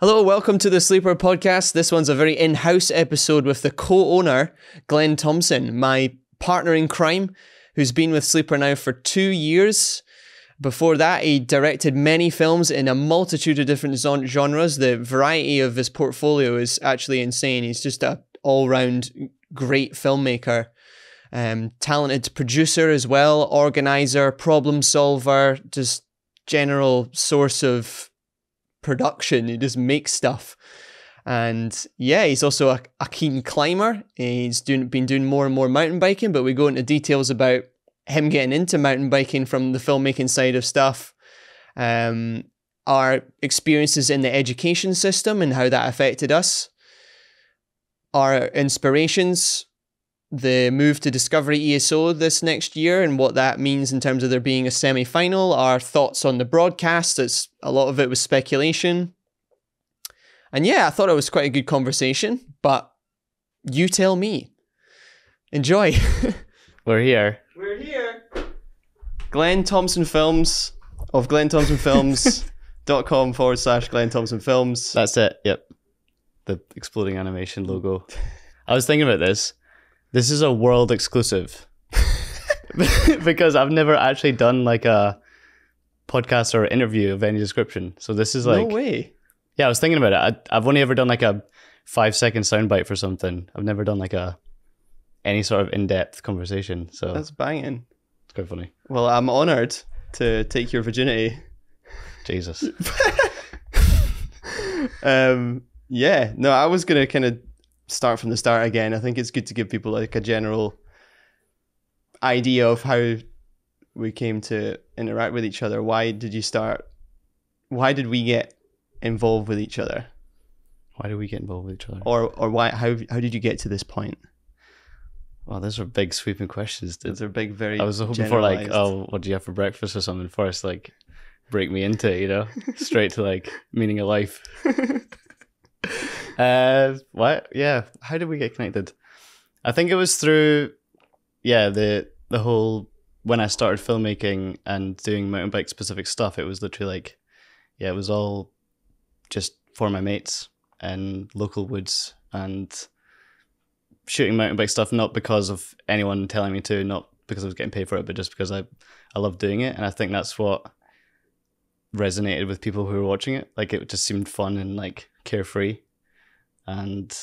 Hello, welcome to the Sleeper Podcast. This one's a very in house episode with the co owner, Glen Thomson, my partner in crime, who's been with Sleeper now for two years. Before that, he directed many films in a multitude of different genres. The variety of his portfolio is actually insane. He's just a all round great filmmaker, um, talented producer as well, organizer, problem solver, just general source of production. He just makes stuff. And yeah, he's also a, a keen climber. He's doing, been doing more and more mountain biking, but we go into details about him getting into mountain biking from the filmmaking side of stuff. Um, our experiences in the education system and how that affected us. Our inspirations, the move to Discovery ESO this next year and what that means in terms of there being a semi final, our thoughts on the broadcast. It's a lot of it was speculation. And yeah, I thought it was quite a good conversation, but you tell me. Enjoy. We're here. We're here. Glen Thomson Films of Glen Thomson Films.com forward slash Glen Thomson Films. That's it. Yep. The exploding animation logo. I was thinking about this. This is a world exclusive because I've never actually done like a podcast or interview of any description. So this is like, no way. yeah, I was thinking about it. I, I've only ever done like a five second soundbite for something. I've never done like a any sort of in depth conversation. So That's banging. it's quite funny. Well, I'm honored to take your virginity. Jesus. Um, yeah, no, I was gonna kind of start from the start again. I think it's good to give people like a general idea of how we came to interact with each other. Why did you start? Why did we get involved with each other, Why did we get involved with each other? or or why? How how did you get to this point? Well, those are big sweeping questions. dude. Those are big, very. I was hoping for like, oh, what do you have for breakfast or something first? Like, break me into it, you know, straight to like meaning of life. uh, what? Yeah. How did we get connected? I think it was through, yeah, the the whole when I started filmmaking and doing mountain bike specific stuff. It was literally like, yeah, it was all just for my mates and local woods and shooting mountain bike stuff not because of anyone telling me to, not because I was getting paid for it, but just because I I love doing it, and I think that's what resonated with people who were watching it. Like it just seemed fun and like carefree, and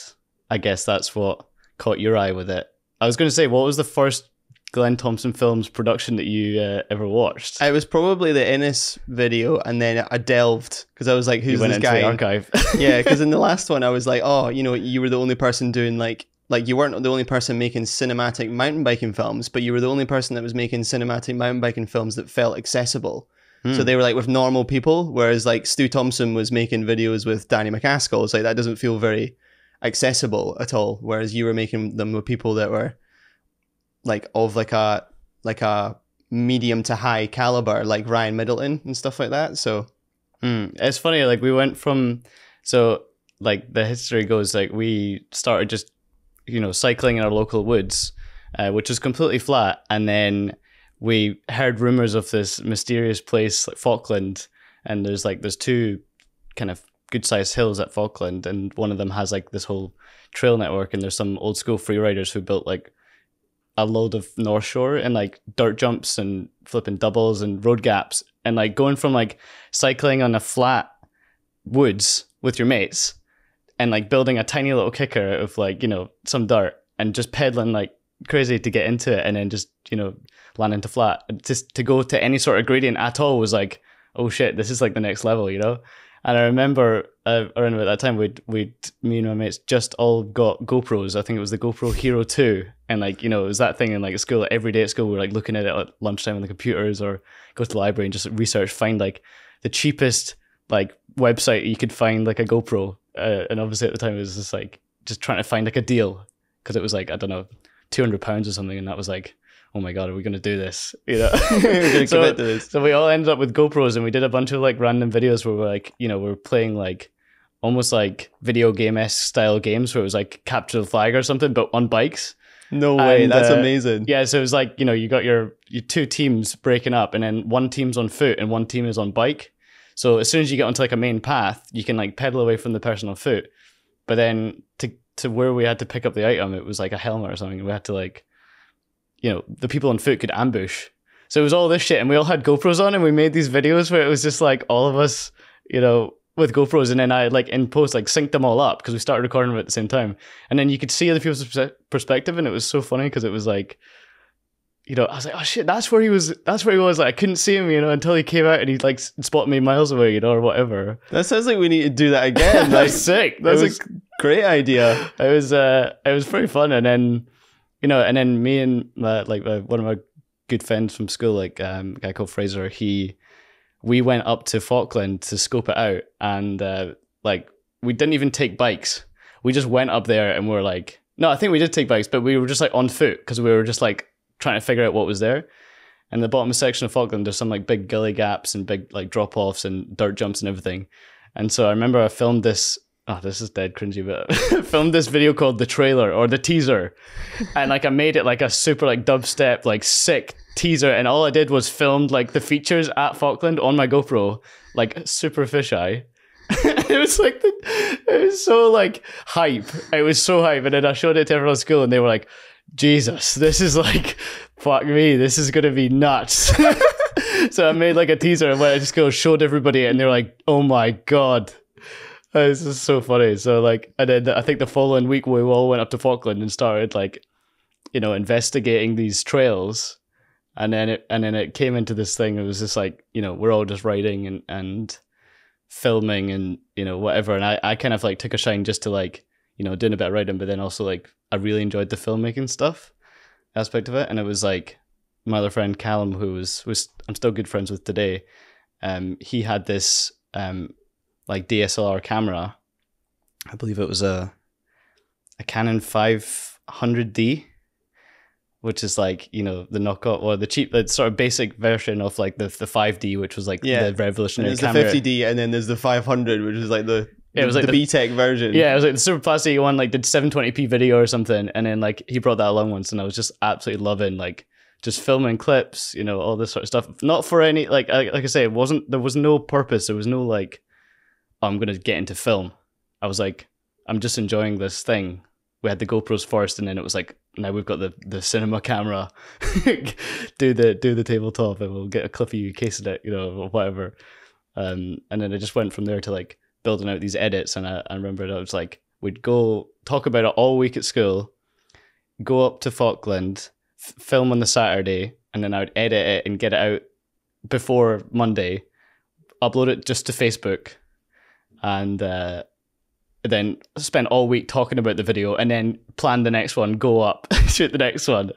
I guess that's what caught your eye with it. I was going to say, what was the first Glen Thomson Films production that you uh, ever watched? It was probably the Innes video, and then I delved because I was like, you "Who's went this guy?" archive. yeah, because in the last one, I was like, oh, you know, you were the only person doing like, like you weren't the only person making cinematic mountain biking films, but you were the only person that was making cinematic mountain biking films that felt accessible. Hmm. So they were like with normal people, whereas like Stu Thomson was making videos with Danny MacAskill. It's like that doesn't feel very accessible at all. Whereas you were making them with people that were like of like a like a medium to high caliber, like Ryan Middleton and stuff like that. So Mm. It's funny, like we went from so like the history goes like we started just you know cycling in our local woods, uh, which was completely flat, and then we heard rumors of this mysterious place like Falkland, and there's like there's two kind of good sized hills at Falkland, and one of them has like this whole trail network, and there's some old school freeriders who built like a load of North Shore and like dirt jumps and flipping doubles and road gaps and like going from like cycling on a flat woods with your mates and like building a tiny little kicker of like you know some dirt and just pedaling like crazy to get into it and then just you know land into flat just to go to any sort of gradient at all was like oh shit this is like the next level you know and I remember uh, around about that time, we'd, we'd, me and my mates just all got GoPros. I think it was the GoPro Hero 2. And like, you know, it was that thing in like school, every day at school, we were like looking at it at lunchtime on the computers or go to the library and just research, find like the cheapest like website you could find like a GoPro. Uh, and obviously at the time it was just like, just trying to find like a deal because it was like, I don't know, 200 pounds or something. And that was like, oh my God, are we going to do this? You know? So- this. so we all ended up with GoPros and we did a bunch of like random videos where we're like, you know, we're playing like almost like video game esque style games where it was like capture the flag or something, but on bikes. No way, And, that's uh, amazing. Yeah, so it was like, you know, you got your your two teams breaking up and then one team's on foot and one team is on bike. So as soon as you get onto like a main path, you can like pedal away from the person on foot. But then to to where we had to pick up the item, it was like a helmet or something. We had to like, you know, the people on foot could ambush. So it was all this shit, and we all had GoPros on, and we made these videos where it was just like all of us, you know, with GoPros, and then I like in post like synced them all up because we started recording them at the same time, and then you could see other people's perspective, and it was so funny because it was like, you know, I was like, oh shit, that's where he was. That's where he was. Like I couldn't see him, you know, until he came out and he like spotted me miles away, you know, or whatever. That sounds like we need to do that again. Like, That's sick. that's It was- a great idea. it was uh it was pretty fun. And then you know and then me and my, like uh, one of my good friends from school like um, a guy called fraser he we went up to falkland to scope it out. And uh like we didn't even take bikes. We just went up there and we are like no i think we did take bikes but we were just like on foot because we were just like trying to figure out what was there. And the bottom section of falkland there's some like big gully gaps and big like drop offs and dirt jumps and everything. And so i remember i filmed this oh, this is dead cringy, but filmed this video called the trailer or the teaser, and like I made it like a super like dubstep like sick teaser, and all I did was filmed like the features at Falkland on my GoPro, like super fisheye. it was like the, it was so like hype. It was so hype, and then I showed it to everyone at school, and they were like, "Jesus, this is like, fuck me, this is gonna be nuts." so I made like a teaser, and I just go showed everybody, and they're like, "Oh my god." Uh, This is so funny. So like, and then I think the following week we all went up to Falkland and started like, you know, investigating these trails, and then it and then it came into this thing. It was just like you know we're all just writing and and filming and you know whatever. And I I kind of like took a shine just to like you know doing a bit of writing, but then also like I really enjoyed the filmmaking stuff aspect of it, and it was like my other friend Callum, who was was I'm still good friends with today. Um, he had this um like DSLR camera. I believe it was a a Canon 500D, which is like you know the knockoff or the cheap, uh, the sort of basic version of like the the 5D, which was like Yeah. the And revolutionary there's the 50D, and then there's the 500, which is like the it was like the, the- B-Tech version. Yeah, it was like the super plastic one, like did 720p video or something, and then like he brought that along once, and I was just absolutely loving like just filming clips, you know, all this sort of stuff. Not for any like like like I say, it wasn't there was no purpose. There was no like, oh, I'm gonna get into film. I was like, I'm just enjoying this thing. We had the GoPros first, and then it was like, now we've got the the cinema camera. do the do the tabletop, and we'll get a clip of you casing it, you know, or whatever. Um, and then I just went from there to like building out these edits, and I, I remember I was like, we'd go talk about it all week at school, go up to Falkland, f- film on the Saturday, and then I would edit it and get it out before Monday, upload it just to Facebook, and uh, then spend all week talking about the video, and then plan the next one, go up, shoot the next one,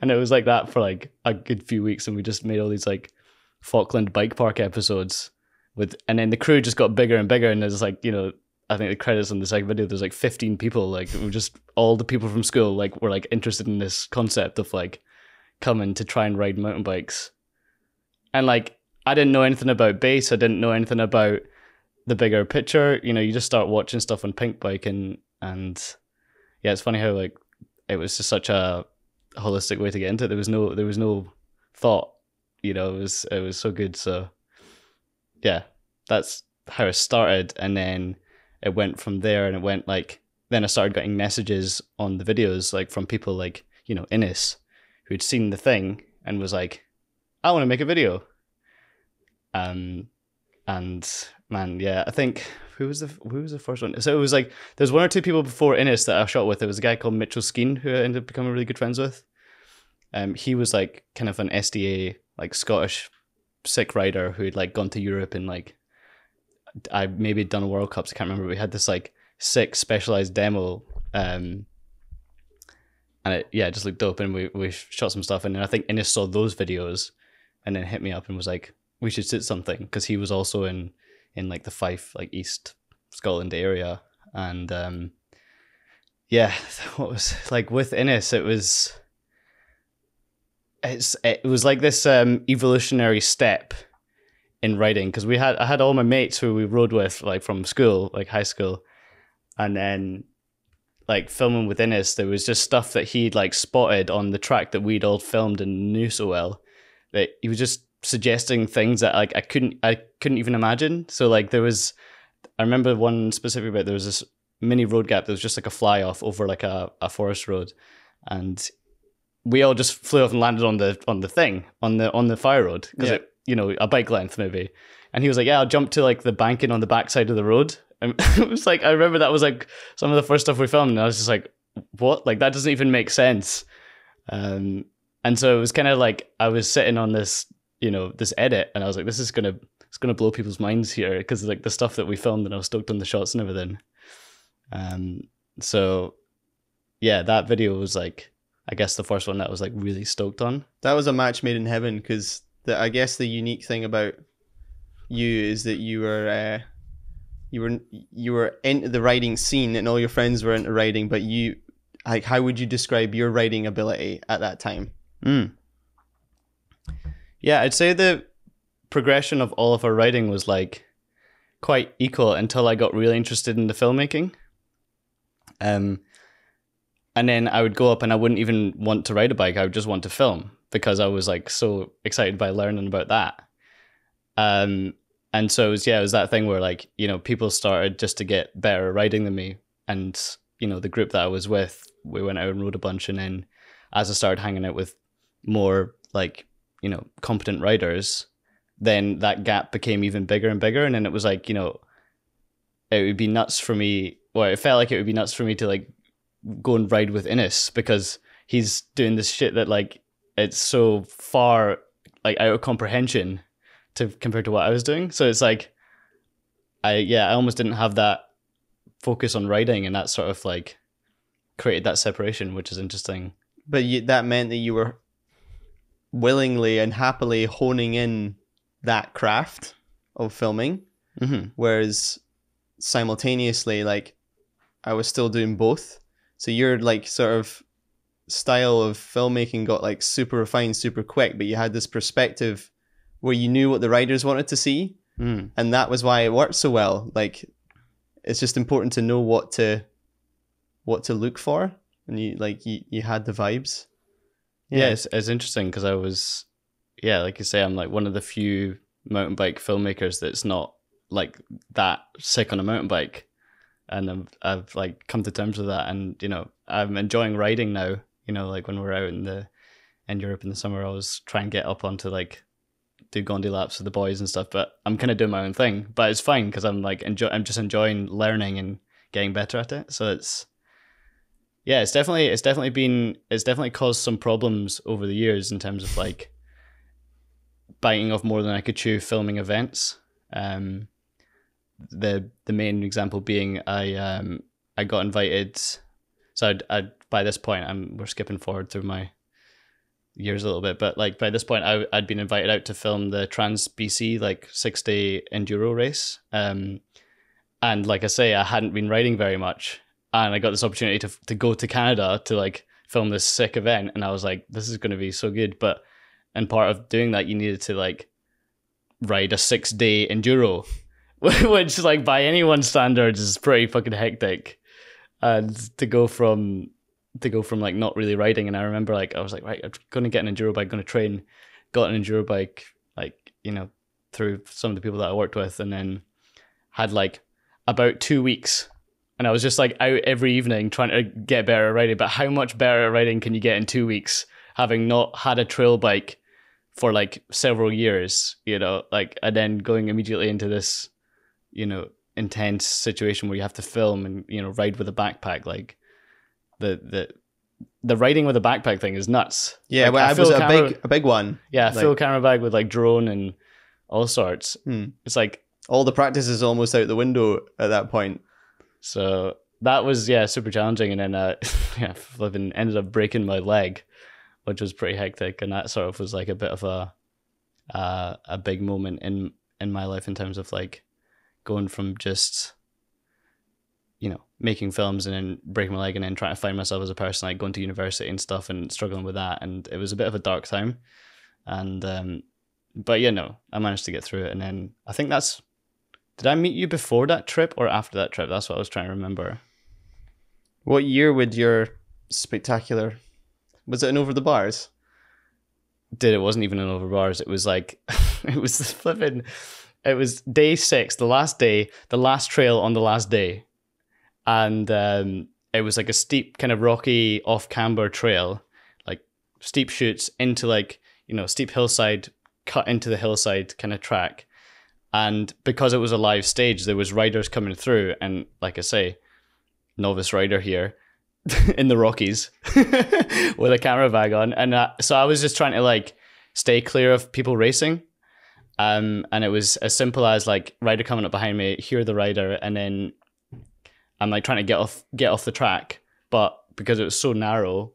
and it was like that for like a good few weeks, and we just made all these like Falkland bike park episodes with, and then the crew just got bigger and bigger, and there's like you know. I think the credits on the second video, there's like 15 people. Like, just all the people from school, like, were like interested in this concept of like coming to try and ride mountain bikes. And like, I didn't know anything about bass. I didn't know anything about the bigger picture. You know, you just start watching stuff on Pinkbike, and and yeah, it's funny how like it was just such a holistic way to get into it. There was no there was no thought. You know, it was it was so good. So yeah, that's how it started, and then it went from there, and it went like then I started getting messages on the videos like from people like you know Innes who'd seen the thing and was like, I want to make a video. Um, and man, yeah, I think who was the who was the first one? So it was like there's one or two people before Innes that I shot with. There was a guy called Mitchell Skeen who I ended up becoming really good friends with. Um, he was like kind of an SDA like Scottish sick rider who had like gone to Europe and like I maybe done World Cups. I can't remember. We had this like sick specialized demo. Um, and it yeah, it just looked dope. And we we shot some stuff. And then I think Innes saw those videos, and then hit me up and was like, "We should sit something," because he was also in in like the Fife like East Scotland area. And um, yeah, what was like with Innes, it was it's it was like this um evolutionary step in writing because we had I had all my mates who we rode with like from school, like high school, and then like filming with Innes, there was just stuff that he'd like spotted on the track that we'd all filmed and knew so well that he was just suggesting things that like I couldn't I couldn't even imagine. So like there was I remember one specific bit there was this mini road gap that was just like a fly off over like a, a forest road. And we all just flew off and landed on the on the thing on the on the fire road because Yeah. it you know a bike length maybe. And he was like yeah I'll jump to like the banking on the backside of the road. And it was like I remember that was like some of the first stuff we filmed and I was just like what? Like that doesn't even make sense. Um and so it was kind of like I was sitting on this you know this edit and I was like this is gonna it's gonna blow people's minds here because like the stuff that we filmed and I was stoked on the shots and everything um so yeah that video was like I guess the first one that I was like really stoked on That was a match made in heaven because I guess the unique thing about you is that you were uh, you were you were into the writing scene and all your friends were into writing, but you like how would you describe your writing ability at that time? Mm. Yeah, I'd say the progression of all of our writing was like quite equal until I got really interested in the filmmaking. Um, and then I would go up and I wouldn't even want to ride a bike. I would just want to film because I was like so excited by learning about that. Um, and so it was, yeah, it was that thing where like, you know, people started just to get better at riding than me. And, you know, the group that I was with, we went out and rode a bunch. And then as I started hanging out with more like, you know, competent riders, then that gap became even bigger and bigger. And then it was like, you know, it would be nuts for me. Well, it felt like it would be nuts for me to like go and ride with Innes because he's doing this shit that like it's so far like out of comprehension to compared to what I was doing. So it's like I yeah, I almost didn't have that focus on riding and that sort of like created that separation, which is interesting. But you, that meant that you were willingly and happily honing in that craft of filming, Mm-hmm. whereas simultaneously, like I was still doing both. So your like sort of style of filmmaking got like super refined, super quick, but you had this perspective where you knew what the writers wanted to see, Mm. and that was why it worked so well. Like it's just important to know what to what to look for, and you like you, you had the vibes. Yeah, it's, it's interesting because I was, yeah, like you say, I'm like one of the few mountain bike filmmakers that's not like that sick on a mountain bike, and I've, I've like come to terms with that, and you know, I'm enjoying riding now. You know, like when we're out in the in Europe in the summer, I was trying to get up onto like do Gondi laps with the boys and stuff, but I'm kind of doing my own thing. But it's fine because I'm like enjoy, I'm just enjoying learning and getting better at it. So it's yeah, it's definitely it's definitely been it's definitely caused some problems over the years in terms of like biting off more than I could chew filming events. Um, the the main example being I um I got invited. So I'd, I'd by this point I'm we're skipping forward through my years a little bit, but like by this point I I'd been invited out to film the Trans BC like six day enduro race. Um, and like I say, I hadn't been riding very much, and I got this opportunity to to go to Canada to like film this sick event, and I was like, this is going to be so good. But and part of doing that, you needed to like ride a six day enduro, which like by anyone's standards is pretty fucking hectic, and to go from to go from like not really riding, and I remember like I was like, right, I'm going to get an enduro bike, going to train, got an enduro bike, like you know, through some of the people that I worked with, and then had like about two weeks and I was just like out every evening trying to get better at riding. But how much better at riding can you get in two weeks, having not had a trail bike for like several years, you know, like and then going immediately into this, you know, intense situation where you have to film and you know ride with a backpack, like the the the riding with a backpack thing is nuts. Yeah, Like, well, it was a camera- big a big one. yeah, like- full camera bag with like drone and all sorts. Hmm. It's like All the practice is almost out the window at that point. So that was yeah super challenging, and then uh, yeah, flipping ended up breaking my leg, which was pretty hectic, and that sort of was like a bit of a uh, a big moment in in my life in terms of like going from just you know making films and then breaking my leg and then trying to find myself as a person like going to university and stuff and struggling with that. And it was a bit of a dark time. And um but you know i managed to get through it. And then i think that's did I meet you before that trip or after that trip? That's what I was trying to remember. What year would your spectacular? Was it an over the bars? did it wasn't even an over bars. It was like it was the flipping. It was day six, the last day, the last trail on the last day, and um, it was like a steep, kind of rocky, off camber trail, like steep shoots into like you know steep hillside, cut into the hillside kind of track, and because it was a live stage, there was riders coming through, and like I say, novice rider here in the Rockies with a camera bag on, and uh, so I was just trying to like stay clear of people racing. Um, and it was as simple as like rider coming up behind me, hear the rider, and then I'm like trying to get off get off the track, but because it was so narrow,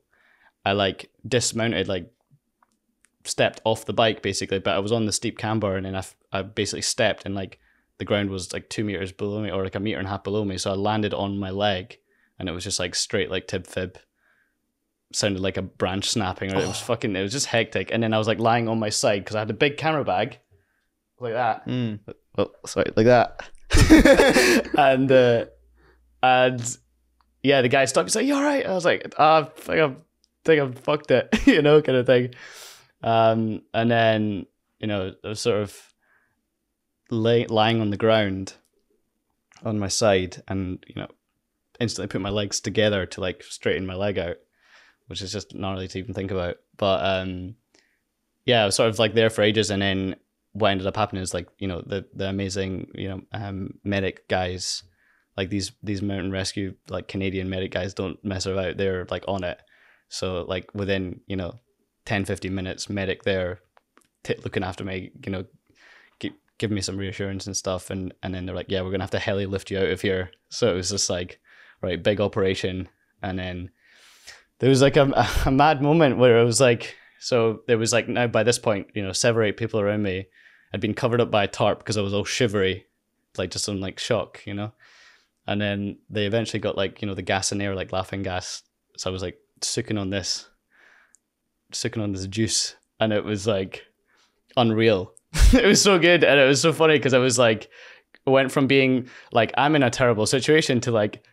I like dismounted, like stepped off the bike basically. But I was on the steep camber, and then I, I basically stepped, and like the ground was like two meters below me, or like a meter and a half below me. So I landed on my leg, and it was just like straight like tib fib. Sounded like a branch snapping, or it was fucking. It was just hectic. And then I was like lying on my side because I had a big camera bag, like that Mm. oh sorry like that and uh and yeah the guy stopped he's like you all right i was like ah, i think i'm think i'm fucked it you know kind of thing um and then you know I was sort of lay, lying on the ground on my side and you know instantly put my legs together to like straighten my leg out which is just gnarly to even think about. But um yeah i was sort of like there for ages. And then what ended up happening is like you know the the amazing you know um medic guys like these these mountain rescue like canadian medic guys don't mess about. They're like on it. So like within you know 10 15 minutes medic there t- looking after me you know keep giving me some reassurance and stuff and and then they're like yeah we're gonna have to heli lift you out of here so it was just like right big operation and then there was like a, a mad moment where it was like so there was like now by this point you know seven or eight people around me I'd been covered up by a tarp because I was all shivery, like just some like shock, you know. And then they eventually got like you know the gas in there, like laughing gas. So I was like sucking on this, sucking on this juice, and it was like unreal. it was so good, and it was so funny because I was like, went from being like I'm in a terrible situation to like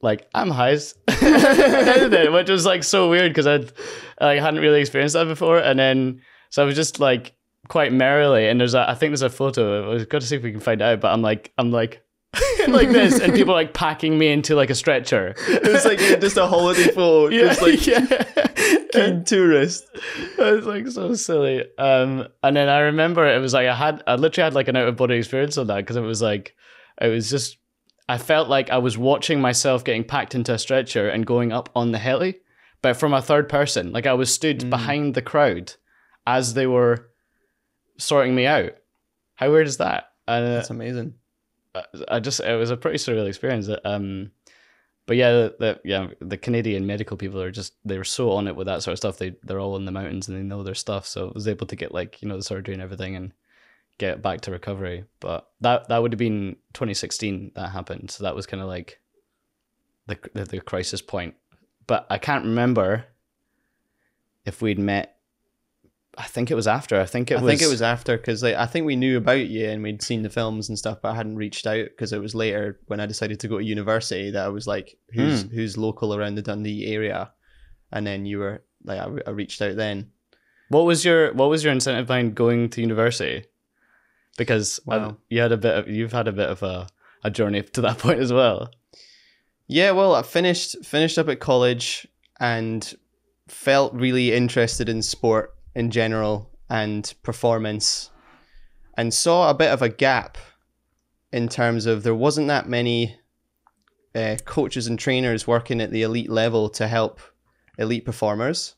like I'm highs, which was like so weird because I'd like hadn't really experienced that before, and then so I was just like quite merrily, and there's a I think there's a photo. We've got to see if we can find out, but I'm like I'm like like this, and people like packing me into like a stretcher. It was like just a holiday photo, Yeah, just like yeah. keen tourist. It was like so silly. Um, and then I remember it was like I had I literally had like an out of body experience on that because it was like it was just I felt like I was watching myself getting packed into a stretcher and going up on the heli, but from a third person. Like I was stood Mm. behind the crowd as they were sorting me out. How weird is that? Uh, That's amazing. I just it was a pretty surreal experience. Um, but yeah, the, the yeah the Canadian medical people are just they were so on it with that sort of stuff. They they're all in the mountains and they know their stuff, so I was able to get like you know the surgery and everything and get back to recovery. But that that would have been 2016 that happened, so that was kind of like the, the the crisis point. But I can't remember if we'd met. I think it was after. I think it I was. think it was after because like I think we knew about you and we'd seen the films and stuff, but I hadn't reached out because it was later when I decided to go to university that I was like, who's Hmm. who's local around the Dundee area, and then you were like, I, I reached out then. What was your What was your incentive behind going to university? Because uh, Wow. you had a bit of you've had a bit of a, a journey to that point as well. Yeah, well, I finished finished up at college and felt really interested in sport in general and performance, and saw a bit of a gap in terms of there wasn't that many uh, coaches and trainers working at the elite level to help elite performers.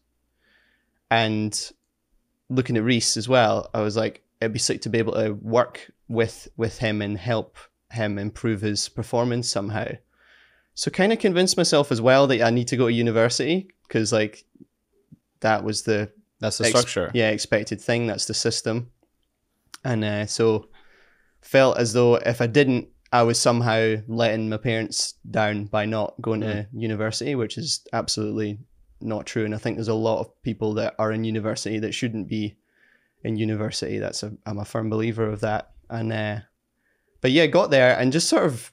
And looking at Reece as well, I was like, it'd be sick to be able to work with with him and help him improve his performance somehow. So kind of convinced myself as well that I need to go to university because like that was the That's the ex- structure. yeah expected thing. That's the system, and uh, so felt as though if I didn't, I was somehow letting my parents down by not going to university, which is absolutely not true. And I think there's a lot of people that are in university that shouldn't be in university. That's a I'm a firm believer of that. And uh, but yeah, got there and just sort of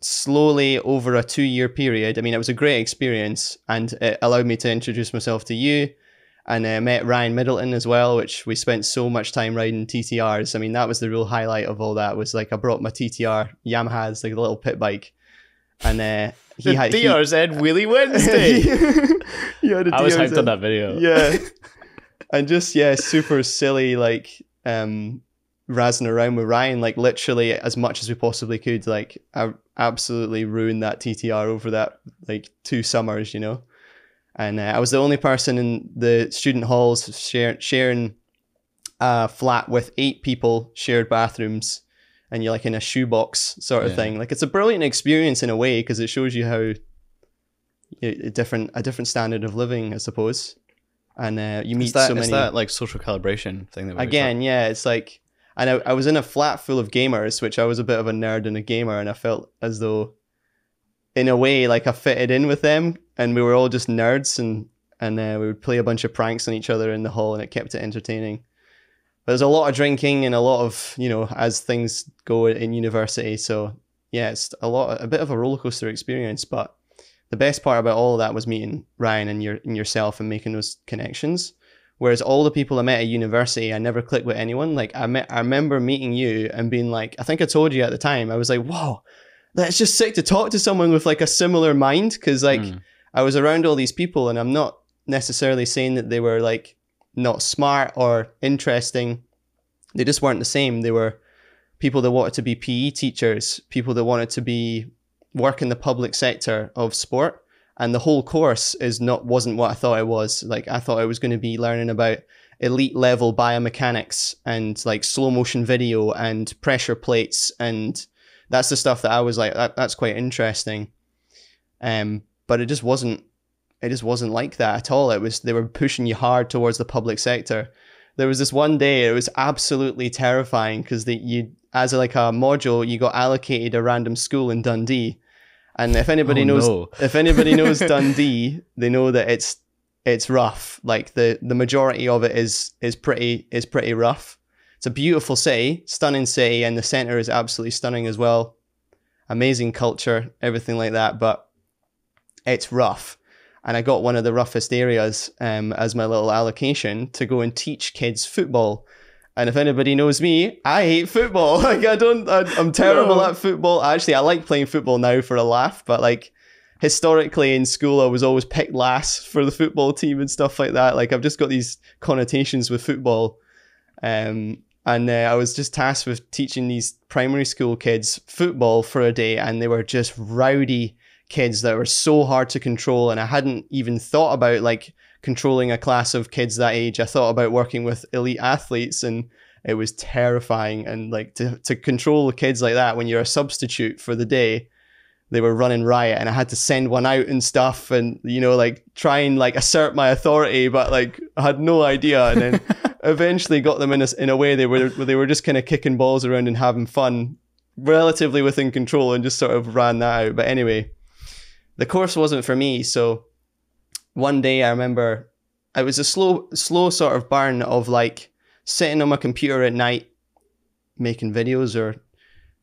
slowly over a two year period. I mean, it was a great experience and it allowed me to introduce myself to you and uh, met Ryan Middleton as well, which we spent so much time riding TTRs. I mean, that was the real highlight of all that. Was like I brought my TTR Yamaha's like a little pit bike, and uh, he the had DRZ he, Wheelie Wednesday. he had a I was hyped on that video. Yeah, and just yeah, super silly like um razzing around with Ryan, like literally as much as we possibly could. Like I absolutely ruined that TTR over that like two summers, you know and uh, I was the only person in the student halls share, sharing a flat with eight people, shared bathrooms, and you're like in a shoebox sort of yeah. thing. Like it's a brilliant experience in a way because it shows you how a different a different standard of living, I suppose. And uh, you meet that, so many. Is that like social calibration thing? That again, yeah, it's like, and I, I was in a flat full of gamers, which I was a bit of a nerd and a gamer, and I felt as though in a way like I fitted in with them and we were all just nerds and and uh, we would play a bunch of pranks on each other in the hall and it kept it entertaining. But there's a lot of drinking and a lot of you know as things go in university so yeah it's a lot a bit of a roller coaster experience but the best part about all of that was meeting Ryan and your and yourself and making those connections. Whereas all the people I met at university I never clicked with anyone. Like I met I remember meeting you and being like I think I told you at the time I was like whoa that's just sick to talk to someone with like a similar mind because like mm. I was around all these people and I'm not necessarily saying that they were like not smart or interesting. They just weren't the same. They were people that wanted to be PE teachers, people that wanted to be work in the public sector of sport. And the whole course is not wasn't what I thought it was. Like I thought I was going to be learning about elite level biomechanics and like slow motion video and pressure plates and that's the stuff that I was like that, that's quite interesting. Um, but it just wasn't it just wasn't like that at all. It was they were pushing you hard towards the public sector. There was this one day it was absolutely terrifying because the you as a, like a module you got allocated a random school in Dundee, and if anybody oh, knows no. if anybody knows Dundee, they know that it's it's rough. Like the the majority of it is is pretty is pretty rough. It's a beautiful city, stunning city, and the center is absolutely stunning as well. Amazing culture, everything like that. But it's rough. And I got one of the roughest areas um, as my little allocation to go and teach kids football. And if anybody knows me, I hate football. like I don't, I, am terrible no. at football. Actually, I like playing football now for a laugh, but like historically in school, I was always picked last for the football team and stuff like that. Like I've just got these connotations with football. Um, and uh, I was just tasked with teaching these primary school kids football for a day, and they were just rowdy kids that were so hard to control and I hadn't even thought about like controlling a class of kids that age. I thought about working with elite athletes and it was terrifying and like to, to control kids like that when you're a substitute for the day they were running riot and I had to send one out and stuff and you know like try and like assert my authority but like I had no idea and then eventually got them in a, in a way they were they were just kind of kicking balls around and having fun relatively within control and just sort of ran that out but anyway the course wasn't for me. So one day I remember it was a slow, slow sort of burn of like sitting on my computer at night making videos or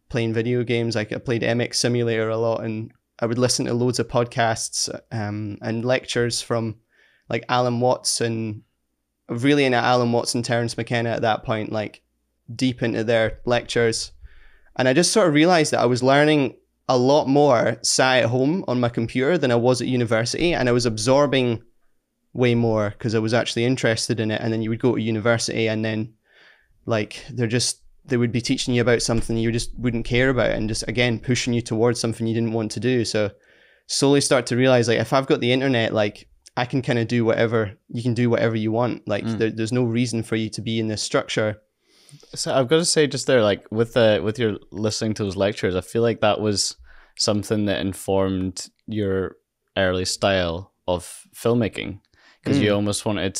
playing video games. Like I played MX Simulator a lot and I would listen to loads of podcasts um, and lectures from like Alan Watts and really into Alan Watts and Terence McKenna at that point, like deep into their lectures. And I just sort of realized that I was learning a lot more sat at home on my computer than I was at university, and I was absorbing way more because I was actually interested in it. And then you would go to university, and then like they're just they would be teaching you about something you just wouldn't care about, and just again pushing you towards something you didn't want to do. So slowly start to realize like if I've got the internet, like I can kind of do whatever you can do whatever you want. Like mm. there, there's no reason for you to be in this structure so I've got to say, just there, like with the with your listening to those lectures, I feel like that was something that informed your early style of filmmaking because mm. you almost wanted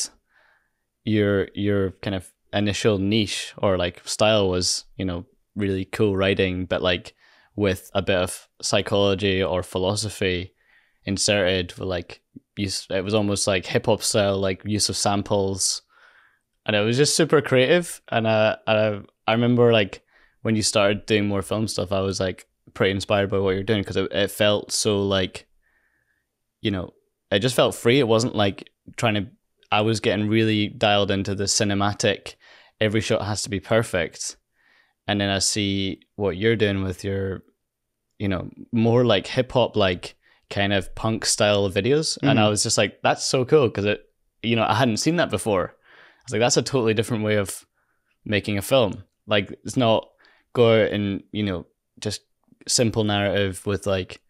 your your kind of initial niche or like style was you know really cool writing, but like with a bit of psychology or philosophy inserted like use it was almost like hip hop style like use of samples and it was just super creative. And uh, I I remember like when you started doing more film stuff, I was like pretty inspired by what you're doing because it, it felt so like, you know, it just felt free. It wasn't like trying to I was getting really dialed into the cinematic. Every shot has to be perfect, and then I see what you're doing with your, you know, more like hip hop, like kind of punk style videos, and I mm-hmm. was just like, that's so cool because it, you know, I hadn't seen that before. I was like, that's a totally different way of making a film. Like it's not go out and you know just simple narrative with like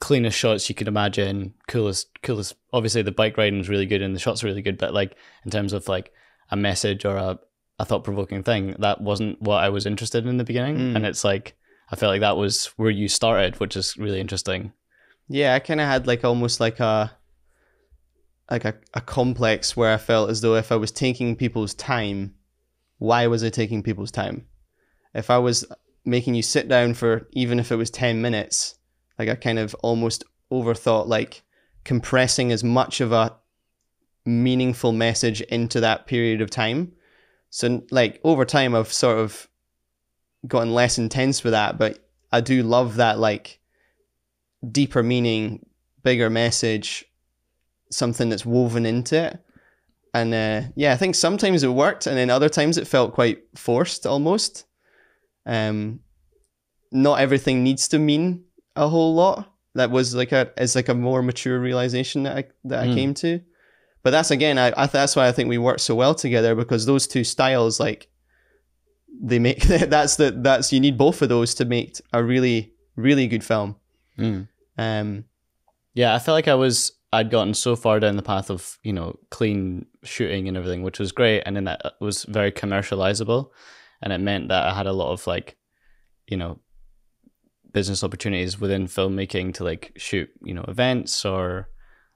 cleanest shots you could imagine, coolest, coolest. Obviously, the bike riding is really good and the shots are really good, but like in terms of like a message or a, a thought provoking thing, that wasn't what I was interested in, in the beginning. Mm. And it's like I felt like that was where you started, which is really interesting. Yeah, I kind of had like almost like a like a, a complex where I felt as though if I was taking people's time, why was I taking people's time? If I was making you sit down for even if it was 10 minutes, like I kind of almost overthought like compressing as much of a meaningful message into that period of time. So like over time I've sort of gotten less intense with that, but I do love that like deeper meaning, bigger message, something that's woven into it. And uh, yeah, I think sometimes it worked, and then other times it felt quite forced almost. Um, not everything needs to mean a whole lot. That was like a is like a more mature realization that I that I Mm. came to. But that's again, I, I that's why I think we work so well together because those two styles like they make that's the that's you need both of those to make a really really good film. Mm. Um, Yeah, I felt like I was I'd gotten so far down the path of you know clean shooting and everything, which was great, and then that was very commercializable, and it meant that I had a lot of like, you know, business opportunities within filmmaking to like shoot you know events or,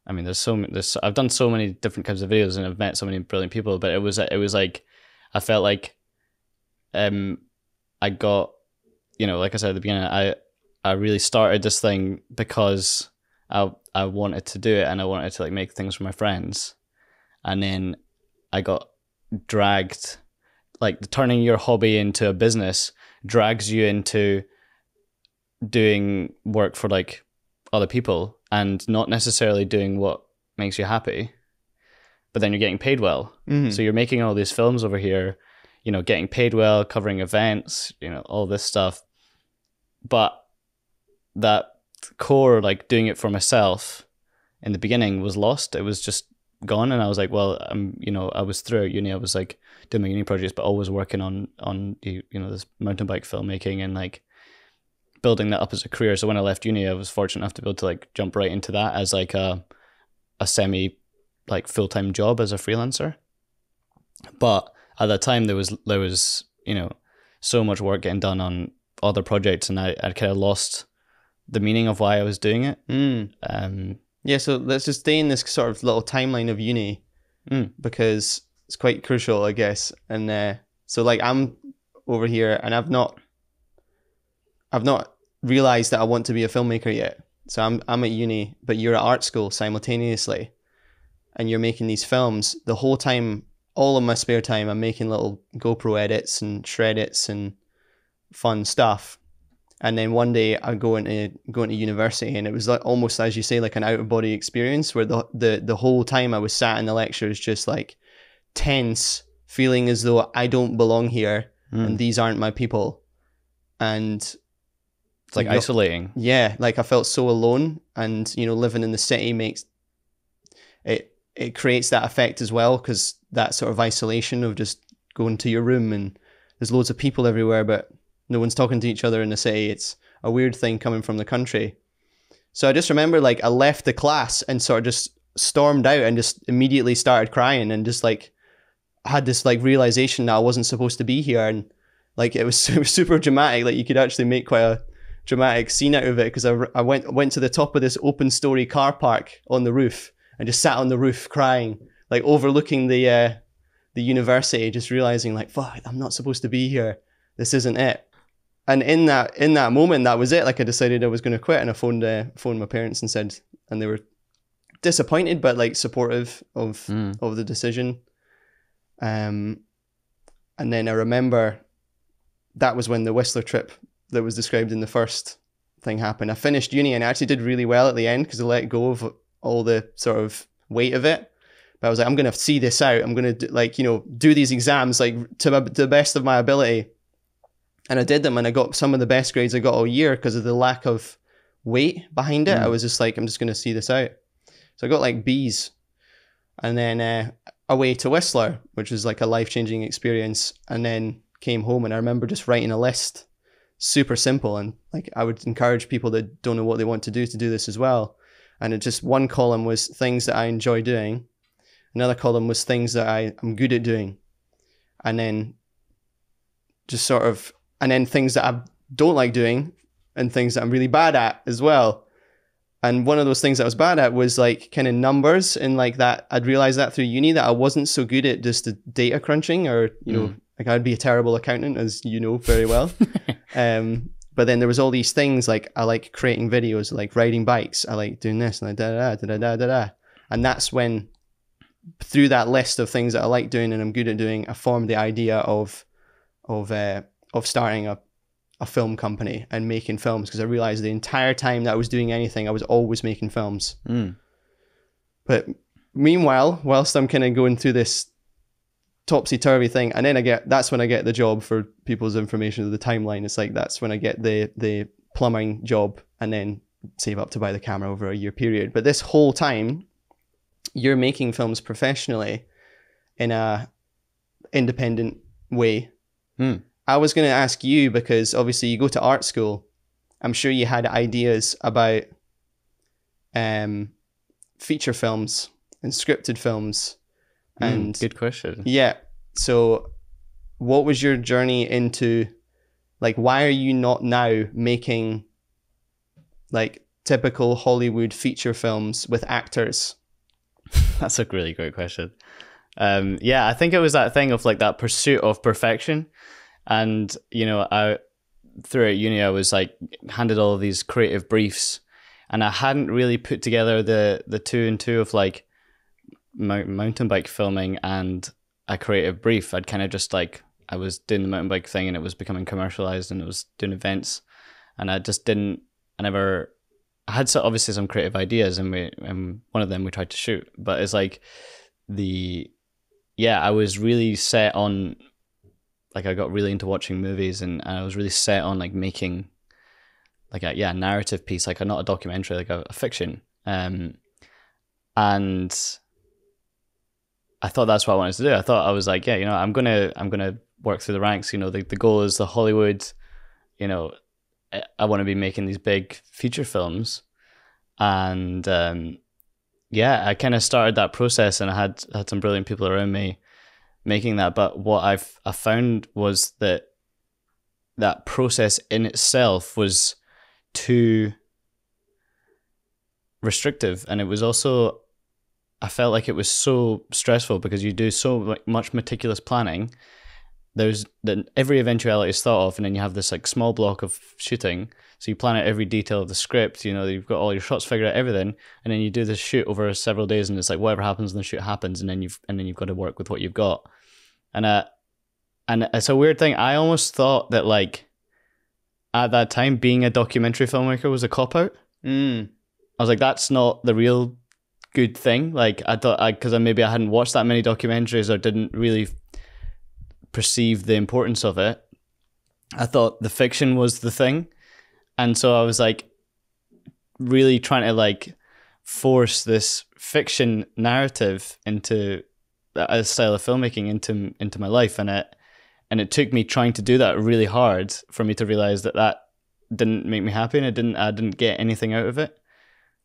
I mean, there's so. There's I've done so many different kinds of videos and I've met so many brilliant people, but it was it was like, I felt like, um, I got, you know, like I said at the beginning, I I really started this thing because I I wanted to do it and I wanted to like make things for my friends, and then I got dragged, like turning your hobby into a business drags you into doing work for like other people and not necessarily doing what makes you happy, but then you're getting paid well. mhm. So you're making all these films over here, you know, getting paid well, covering events, you know, all this stuff. But that core, like doing it for myself in the beginning was lost. It was just gone. And I was like, well, I'm, you know, I was through uni. I was like doing my uni projects, but always working on, on, you you know, this mountain bike filmmaking and like building that up as a career. So when I left uni, I was fortunate enough to be able to like jump right into that as like a, a semi like full-time job as a freelancer but at that time there was there was you know so much work getting done on other projects and i, I kind of lost the meaning of why i was doing it Mm. um Yeah, so let's just stay in this sort of little timeline of uni Mm. because it's quite crucial, I guess. And uh, so, like, I'm over here, and I've not, I've not realized that I want to be a filmmaker yet. So I'm I'm at uni, but you're at art school simultaneously, and you're making these films the whole time. All of my spare time, I'm making little GoPro edits and shredits and fun stuff. And then one day I go into go into university, and it was like almost as you say, like an out of body experience, where the the the whole time I was sat in the lectures, just like tense, feeling as though I don't belong here, mm. and these aren't my people, and it's like know- isolating yeah, like I felt so alone, and you know, living in the city makes it it creates that effect as well because that sort of isolation of just going to your room and there's loads of people everywhere, but no one's talking to each other in the city. It's a weird thing coming from the country. So I just remember like I left the class and sort of just stormed out and just immediately started crying and just like had this like realization that I wasn't supposed to be here and like it was, it was super dramatic. Like you could actually make quite a dramatic scene out of it because I, I went went to the top of this open story car park on the roof and just sat on the roof crying, like overlooking the uh, the university, just realizing like fuck, I'm not supposed to be here. This isn't it. And in that in that moment, that was it. Like I decided I was going to quit, and I phoned uh, phoned my parents and said, and they were disappointed but like supportive of Mm. of the decision. Um, and then I remember that was when the Whistler trip that was described in the first thing happened. I finished uni and I actually did really well at the end because I let go of all the sort of weight of it. But I was like, I'm gonna see this out. I'm gonna like you know do these exams like to, my, to the best of my ability. And I did them, and I got some of the best grades I got all year because of the lack of weight behind it. Mm. I was just like, I'm just gonna see this out. So I got like B's, and then uh, away to Whistler, which was like a life changing experience, and then came home, and I remember just writing a list, super simple, and like I would encourage people that don't know what they want to do to do this as well. And it just one column was things that I enjoy doing, another column was things that I am good at doing, and then just sort of, and then things that I don't like doing, and things that I'm really bad at as well. And one of those things that I was bad at was like kind of numbers and like that. I'd realized that through uni that I wasn't so good at just the data crunching or, you know, mm. like I'd be a terrible accountant, as you know very well. um, but then there was all these things like I like creating videos, like riding bikes. I like doing this and I da da da da da da da. And that's when, through that list of things that I like doing and I'm good at doing, I formed the idea of, of, uh, of starting a a film company and making films because I realized the entire time that I was doing anything, I was always making films. Mm. But meanwhile, whilst I'm kind of going through this topsy turvy thing, and then I get that's when I get the job for people's information of the timeline. It's like that's when I get the the plumbing job, and then save up to buy the camera over a year period. But this whole time, you're making films professionally in a independent way. Hmm. I was going to ask you because obviously you go to art school. I'm sure you had ideas about um, feature films and scripted films. Mm, good question. yeah, so what was your journey into like why are you not now making like typical Hollywood feature films with actors? That's a really great question. Um, yeah, I think it was that thing of like that pursuit of perfection, and you know, I throughout uni I was like handed all of these creative briefs, and I hadn't really put together the the two and two of like mou- mountain bike filming and a creative brief. I'd kind of just like I was doing the mountain bike thing, and it was becoming commercialized, and it was doing events, and I just didn't. I never I had so obviously some creative ideas, and we and one of them we tried to shoot, but it's like the yeah, I was really set on like I got really into watching movies, and, and I was really set on like making like a yeah narrative piece, like a not a documentary, like a, a fiction, um, and I thought that's what I wanted to do. I thought I was like, yeah, you know, I'm gonna I'm gonna work through the ranks. You know, the the goal is the Hollywood. You know, I, want to be making these big feature films, and um, yeah, I kind of started that process, and I had had some brilliant people around me making that. But what I've I found was that that process in itself was too restrictive, and it was also I felt like it was so stressful because you do so much meticulous planning. There's that every eventuality is thought of, and then you have this like small block of shooting. So you plan out every detail of the script. You know, you've got all your shots figured out, everything, and then you do this shoot over several days, and it's like whatever happens in the shoot happens, and then you've and then you've got to work with what you've got. And uh, and it's a weird thing. I almost thought that like at that time, being a documentary filmmaker was a cop out. Mm. I was like, that's not the real good thing. Like I thought, I because I maybe I hadn't watched that many documentaries or didn't really perceive the importance of it. I thought the fiction was the thing, and so I was like, really trying to like force this fiction narrative into a style of filmmaking into into my life, and it and it took me trying to do that really hard for me to realize that that didn't make me happy and it didn't I didn't get anything out of it.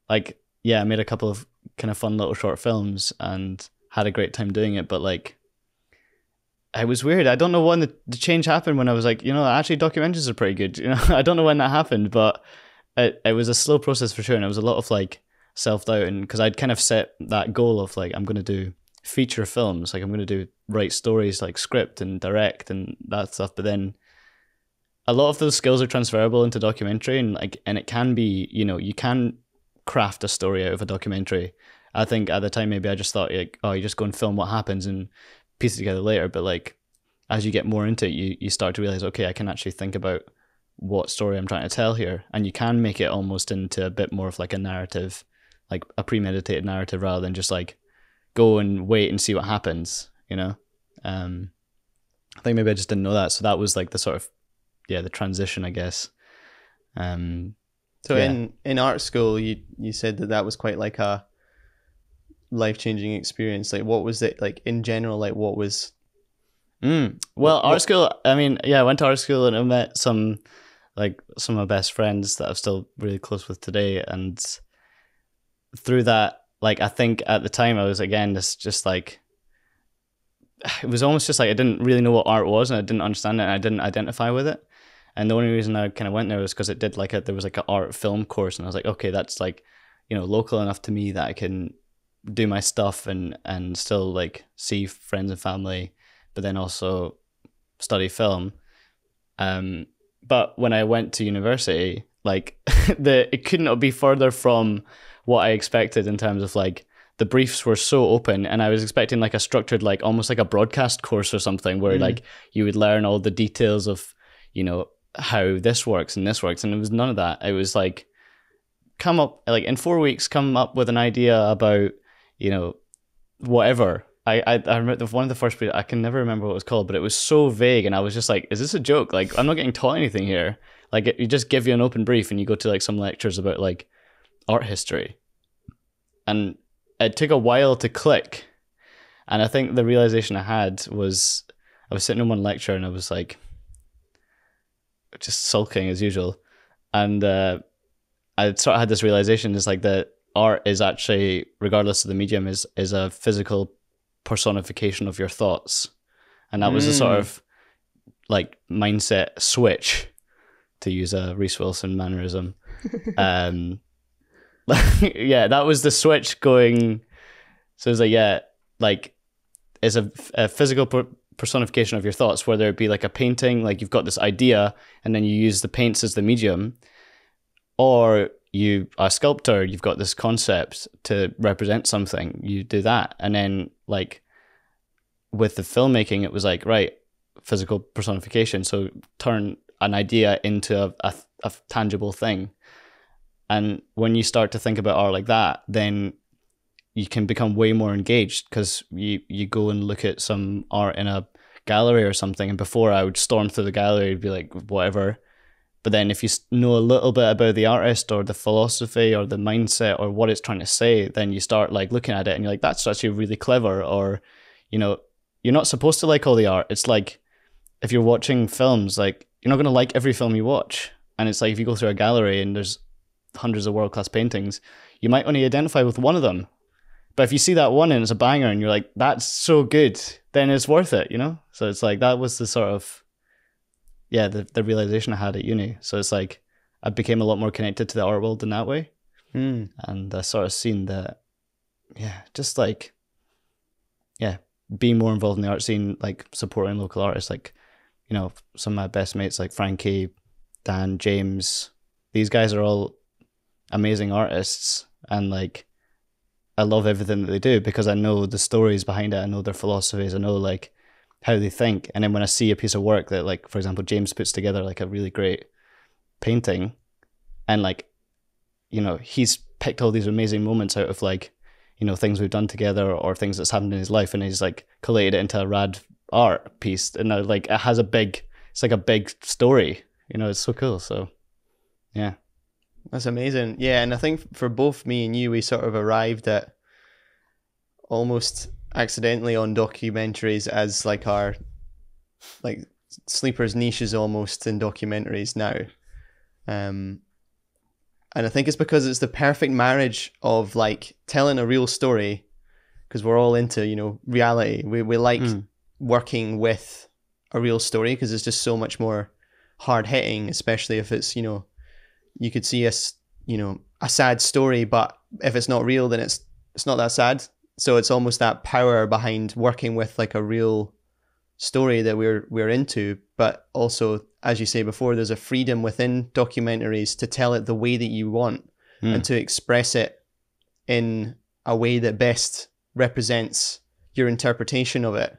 Like yeah, I made a couple of kind of fun little short films and had a great time doing it, but like it was weird. I don't know when the, the change happened when I was like, you know, actually documentaries are pretty good. You know, I don't know when that happened, but it, it was a slow process for sure. And it was a lot of like self doubt. And because I'd kind of set that goal of like, I'm going to do feature films, like I'm going to do write stories, like script and direct and that stuff. But then a lot of those skills are transferable into documentary and like, and it can be, you know, you can craft a story out of a documentary. I think at the time maybe I just thought like, oh, you just go and film what happens and piece it together later. But like as you get more into it, you you start to realize, okay, I can actually think about what story I'm trying to tell here, and you can make it almost into a bit more of like a narrative, like a premeditated narrative, rather than just like go and wait and see what happens. You know, um, I think maybe I just didn't know that. So that was like the sort of yeah the transition, I guess. Um, So Yeah. in in art school, you you said that that was quite like a life changing experience. Like, what was it like in general? Like, what was Mm. Well, What- art what- school. I mean, yeah, I went to art school and I met some, like, some of my best friends that I'm still really close with today. And through that, like, I think at the time I was again just just like, it was almost just like I didn't really know what art was and I didn't understand it and I didn't identify with it. And the only reason I kind of went there was because it did like a there was like an art film course and I was like, okay, that's like, you know, local enough to me that I can do my stuff and and still like see friends and family but then also study film. Um, but when I went to university, like the it couldn't be further from what I expected in terms of like the briefs were so open, and I was expecting like a structured, like almost like a broadcast course or something, where Mm. like you would learn all the details of you know how this works and this works, and it was none of that. It was like come up like in four weeks, come up with an idea about you know whatever. I, I, I remember one of the first I can never remember what it was called, but it was so vague, and I was just like, "Is this a joke? Like, I'm not getting taught anything here. Like, it, you just give you an open brief, and you go to like some lectures about like art history, and it took a while to click, and I think the realization I had was I was sitting in one lecture, and I was like, just sulking as usual, and uh, I sort of had this realization: is like that art is actually, regardless of the medium, is is a physical personification of your thoughts, and that was a sort of like mindset switch, to use a Reece Wilson mannerism. um, yeah, that was the switch going. So it's like yeah, like it's a, a physical per- personification of your thoughts, whether it be like a painting, like you've got this idea, and then you use the paints as the medium, or you are a sculptor, you've got this concept to represent something, you do that, and then like with the filmmaking, it was like right physical personification, so turn an idea into a, a, a tangible thing. And when you start to think about art like that, then you can become way more engaged because you, you go and look at some art in a gallery or something. And before I would storm through the gallery and be like, whatever. But then if you know a little bit about the artist or the philosophy or the mindset or what it's trying to say, then you start like looking at it and you're like, that's actually really clever. Or, you know, you're not supposed to like all the art. It's like if you're watching films, like you're not going to like every film you watch. And it's like if you go through a gallery and there's hundreds of world class paintings, you might only identify with one of them. But if you see that one and it's a banger and you're like, that's so good, then it's worth it, you know? So it's like that was the sort of yeah, the, the realization I had at uni. So it's like I became a lot more connected to the art world in that way. Hmm. And I sort of seen that yeah, just like yeah, being more involved in the art scene, like supporting local artists, like, you know, some of my best mates like Frankie, Dan, James, these guys are all amazing artists and like I love everything that they do because I know the stories behind it, I know their philosophies, I know like how they think. And then when I see a piece of work that like for example James puts together like a really great painting and like you know, he's picked all these amazing moments out of like, you know, things we've done together or things that's happened in his life and he's like collated it into a rad art piece and uh, like it has a big it's like a big story. You know, it's so cool. So yeah. That's amazing. Yeah, and I think for both me and you, we sort of arrived at almost accidentally on documentaries as like our like sleepers niches almost in documentaries now. Um and I think it's because it's the perfect marriage of like telling a real story because we're all into, you know, reality. We we like Mm. working with a real story because it's just so much more hard hitting, especially if it's, you know, you could see a you know a sad story but if it's not real then it's it's not that sad. So it's almost that power behind working with like a real story that we're we're into. But also as you say before there's a freedom within documentaries to tell it the way that you want Mm. and to express it in a way that best represents your interpretation of it.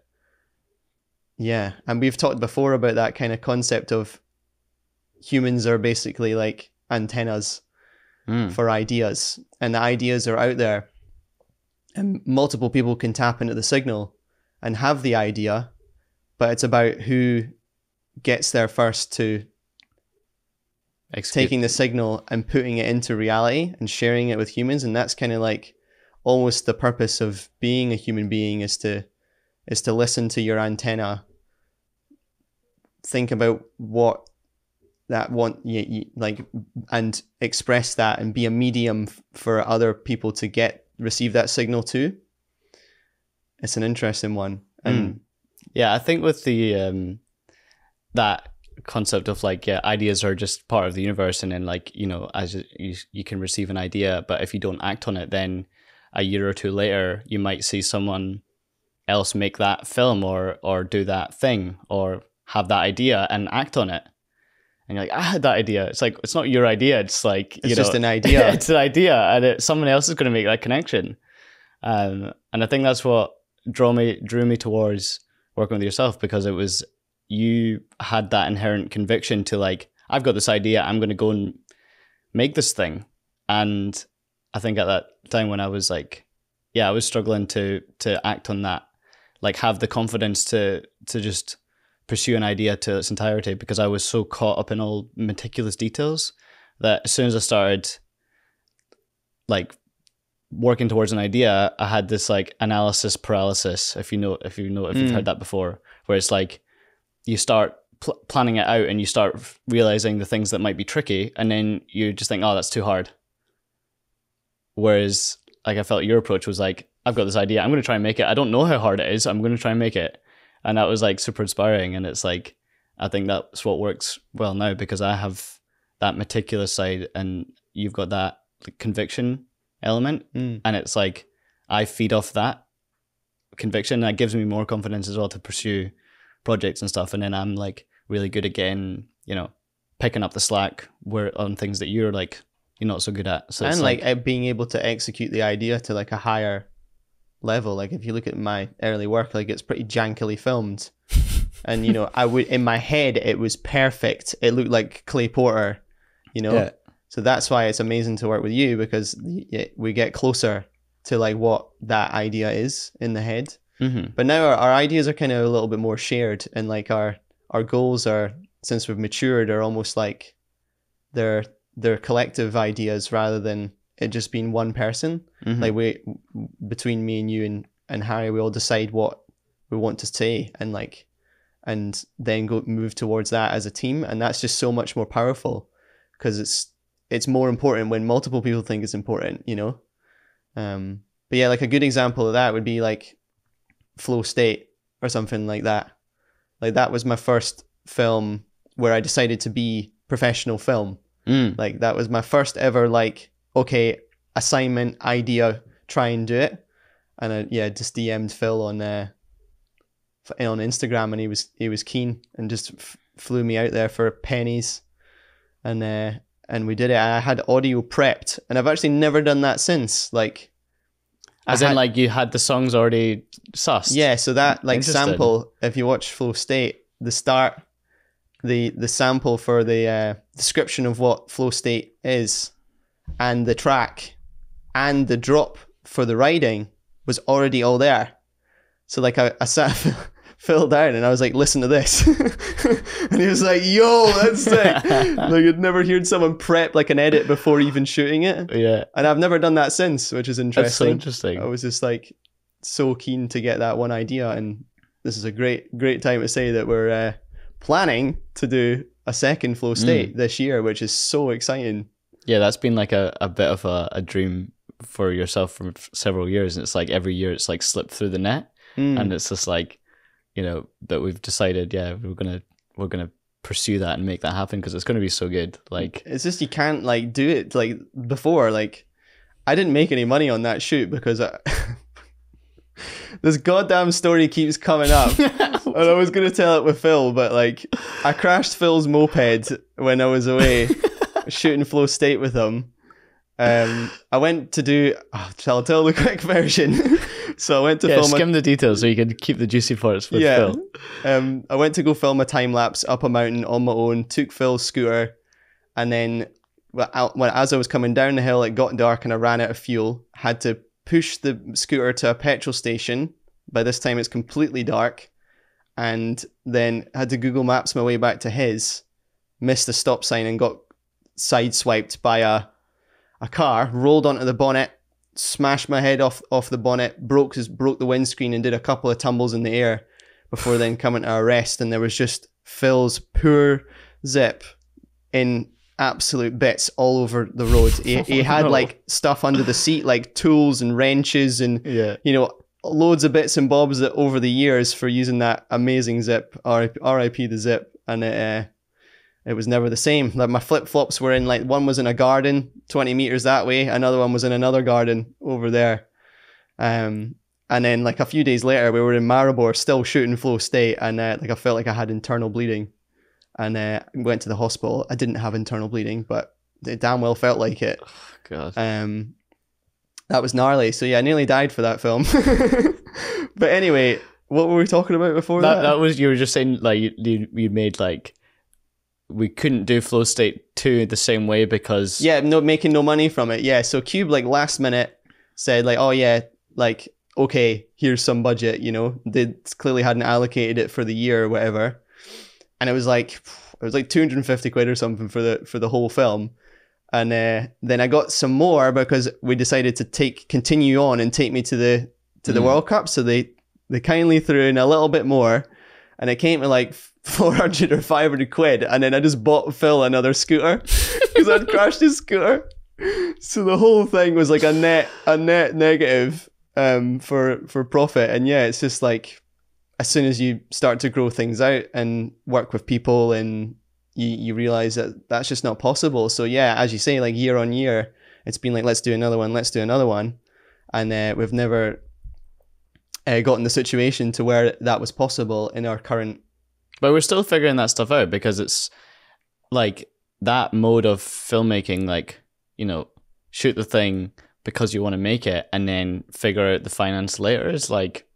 Yeah. And we've talked before about that kind of concept of humans are basically like antennas Mm. for ideas and the ideas are out there and multiple people can tap into the signal and have the idea, but it's about who gets there first to Execute. taking the signal and putting it into reality and sharing it with humans and that's kind of like almost the purpose of being a human being is to is to listen to your antenna think about what that want you, you, like and express that and be a medium f- for other people to get receive that signal too it's an interesting one. And Yeah, I think with the um that concept of like yeah, ideas are just part of the universe, and then like you know, as you you can receive an idea, but if you don't act on it, then a year or two later, you might see someone else make that film or or do that thing or have that idea and act on it. And you're like, I had that idea. It's like it's not your idea. It's like you it's know, just an idea it's an idea, and it, someone else is going to make that connection. Um, and I think that's what drew me drew me towards working with yourself because it was you had that inherent conviction to like I've got this idea. I'm going to go and make this thing. And I think at that time when I was like, yeah, I was struggling to to act on that, like have the confidence to to just pursue an idea to its entirety because I was so caught up in all meticulous details that as soon as I started like working towards an idea, I had this like analysis paralysis. If you know, if you know, if you've Mm. heard that before, where it's like you start pl- planning it out and you start realizing the things that might be tricky, and then you just think, oh, that's too hard. Whereas, like I felt your approach was like, I've got this idea, I'm going to try and make it. I don't know how hard it is. I'm going to try and make it, and that was like super inspiring. And it's like, I think that's what works well now because I have that meticulous side, and you've got that like, conviction element Mm. and it's like I feed off that conviction. That gives me more confidence as well to pursue projects and stuff. And then I'm like really good at getting, you know, picking up the slack where on things that you're like you're not so good at. So and like, uh, being able to execute the idea to like a higher level like if you look at my early work like it's pretty jankily filmed. And you know i would in my head it was perfect. It looked like clay porter you know? Yeah. so that's why it's amazing to work with you because y- we get closer to like what that idea is in the head. Hmm but now our, our ideas are kind of a little bit more shared and like our our goals are since we've matured are almost like they're they're collective ideas rather than it just being one person. Hmm like we between me and you and and harry we all decide what we want to say and like and then go move towards that as a team. And that's just so much more powerful because it's it's more important when multiple people think it's important you know? Um but yeah like a good example of that would be like flow state or something like that. Like that was my first film where i decided to be professional film. Mm. like that was my first ever like okay assignment idea, try and do it. And I, yeah, just DM'd Phil on uh, on Instagram, and he was he was keen and just f- flew me out there for pennies, and uh, and we did it. I had audio prepped, and I've actually never done that since. Like, I As in, had- like you had the songs already sussed. yeah, so that like sample, if you watch Flow State, the start, the the sample for the uh, description of what Flow State is, and the track, and the drop for the riding was already all there. So like I, I sat Phil down and I was like, listen to this, and he was like, yo, that's sick. like I'd never heard someone prep like an edit before even shooting it, yeah. and I've never done that since, which is interesting. That's so interesting. I was just like so keen to get that one idea, and this is a great, great time to say that we're uh, planning to do a second flow state this year, which is so exciting. Yeah, that's been like a, a bit of a, a dream for yourself for several years. And it's like every year it's like slipped through the net. Mm. and it's just like you know that we've decided yeah we're gonna we're gonna pursue that and make that happen because it's gonna be so good like it's just you can't like do it like before. Like I didn't make any money on that shoot because I, this goddamn story keeps coming up. and I was gonna tell it with Phil, but like I crashed Phil's moped when I was away shooting Flow State with him. Um, I went to do. Oh, I'll tell the quick version. so I went to yeah film. a- skim the details so you can keep the juicy parts with yeah. Phil Um, I went to go film a time lapse up a mountain on my own. Took Phil's scooter, and then well, when as I was coming down the hill, it got dark and I ran out of fuel. Had to push the scooter to a petrol station. By this time, it's completely dark, and then had to Google Maps my way back to his. Missed the stop sign and got sideswiped by a a car. Rolled onto the bonnet, smashed my head off off the bonnet, broke his broke the windscreen, and did a couple of tumbles in the air before then coming to a rest. And there was just Phil's poor zip in absolute bits all over the road. He, he had No. like stuff under the seat, like tools and wrenches and Yeah. you know loads of bits and bobs that over the years for using that amazing zip. RIP, RIP the zip, and it, uh, it was never the same. Like my flip flops were in like one was in a garden twenty meters that way, another one was in another garden over there. Um, and then like a few days later, we were in Maribor, still shooting flow state, and uh, like I felt like I had internal bleeding, and uh, went to the hospital. I didn't have internal bleeding, but it damn well felt like it. God. Um, that was gnarly. So yeah, I nearly died for that film. but anyway, what were we talking about before that? that, that was you were just saying like you, you you made like we couldn't do flow state two the same way because yeah, no making no money from it. Yeah, so Cube like last minute said like, oh yeah, like okay, here's some budget. You know, they clearly hadn't allocated it for the year or whatever, and it was like it was like 250 quid or something for the for the whole film. And uh, then I got some more because we decided to take continue on and take me to the to the Mm. World Cup. So they they kindly threw in a little bit more, and it came to like 400 or 500 quid. And then I just bought Phil another scooter because I'd crashed his scooter. So the whole thing was like a net a net negative um, for for profit. And yeah, it's just like as soon as you start to grow things out and work with people and you, you realize that that's just not possible. So yeah, as you say, like year on year, it's been like let's do another one, let's do another one, and uh, we've never uh, gotten the situation to where that was possible in our current. But we're still figuring that stuff out because it's like that mode of filmmaking like you know shoot the thing because you want to make it and then figure out the finance later is like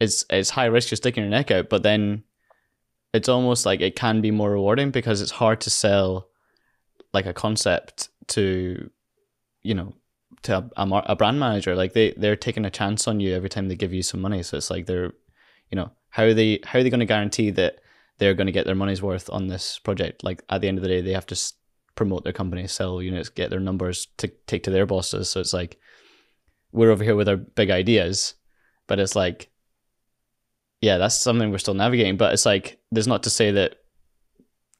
it's it's high risk you're sticking your neck out but then it's almost like it can be more rewarding because it's hard to sell like a concept to you know to a, a, a brand manager. Like they they're taking a chance on you every time they give you some money. So it's like they're you know how are they how are they going to guarantee that they're going to get their money's worth on this project. Like at the end of the day they have to promote their company sell units get their numbers to take to their bosses. So it's like we're over here with our big ideas but it's like yeah that's something we're still navigating. But it's like there's not to say that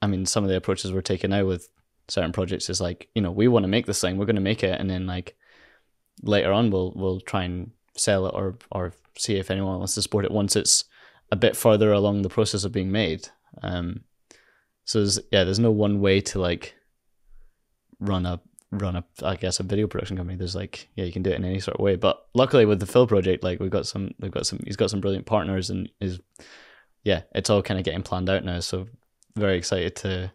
i mean some of the approaches we're taking now with certain projects is like you know we want to make this thing we're going to make it and then like later on we'll we'll try and sell it or or see if anyone wants to support it once it's a bit further along the process of being made um so there's, yeah there's no one way to like run a run a I guess a video production company. There's like yeah, you can do it in any sort of way. But luckily with the Phil project, like we've got some we've got some he's got some brilliant partners and is yeah, it's all kind of getting planned out now. So very excited to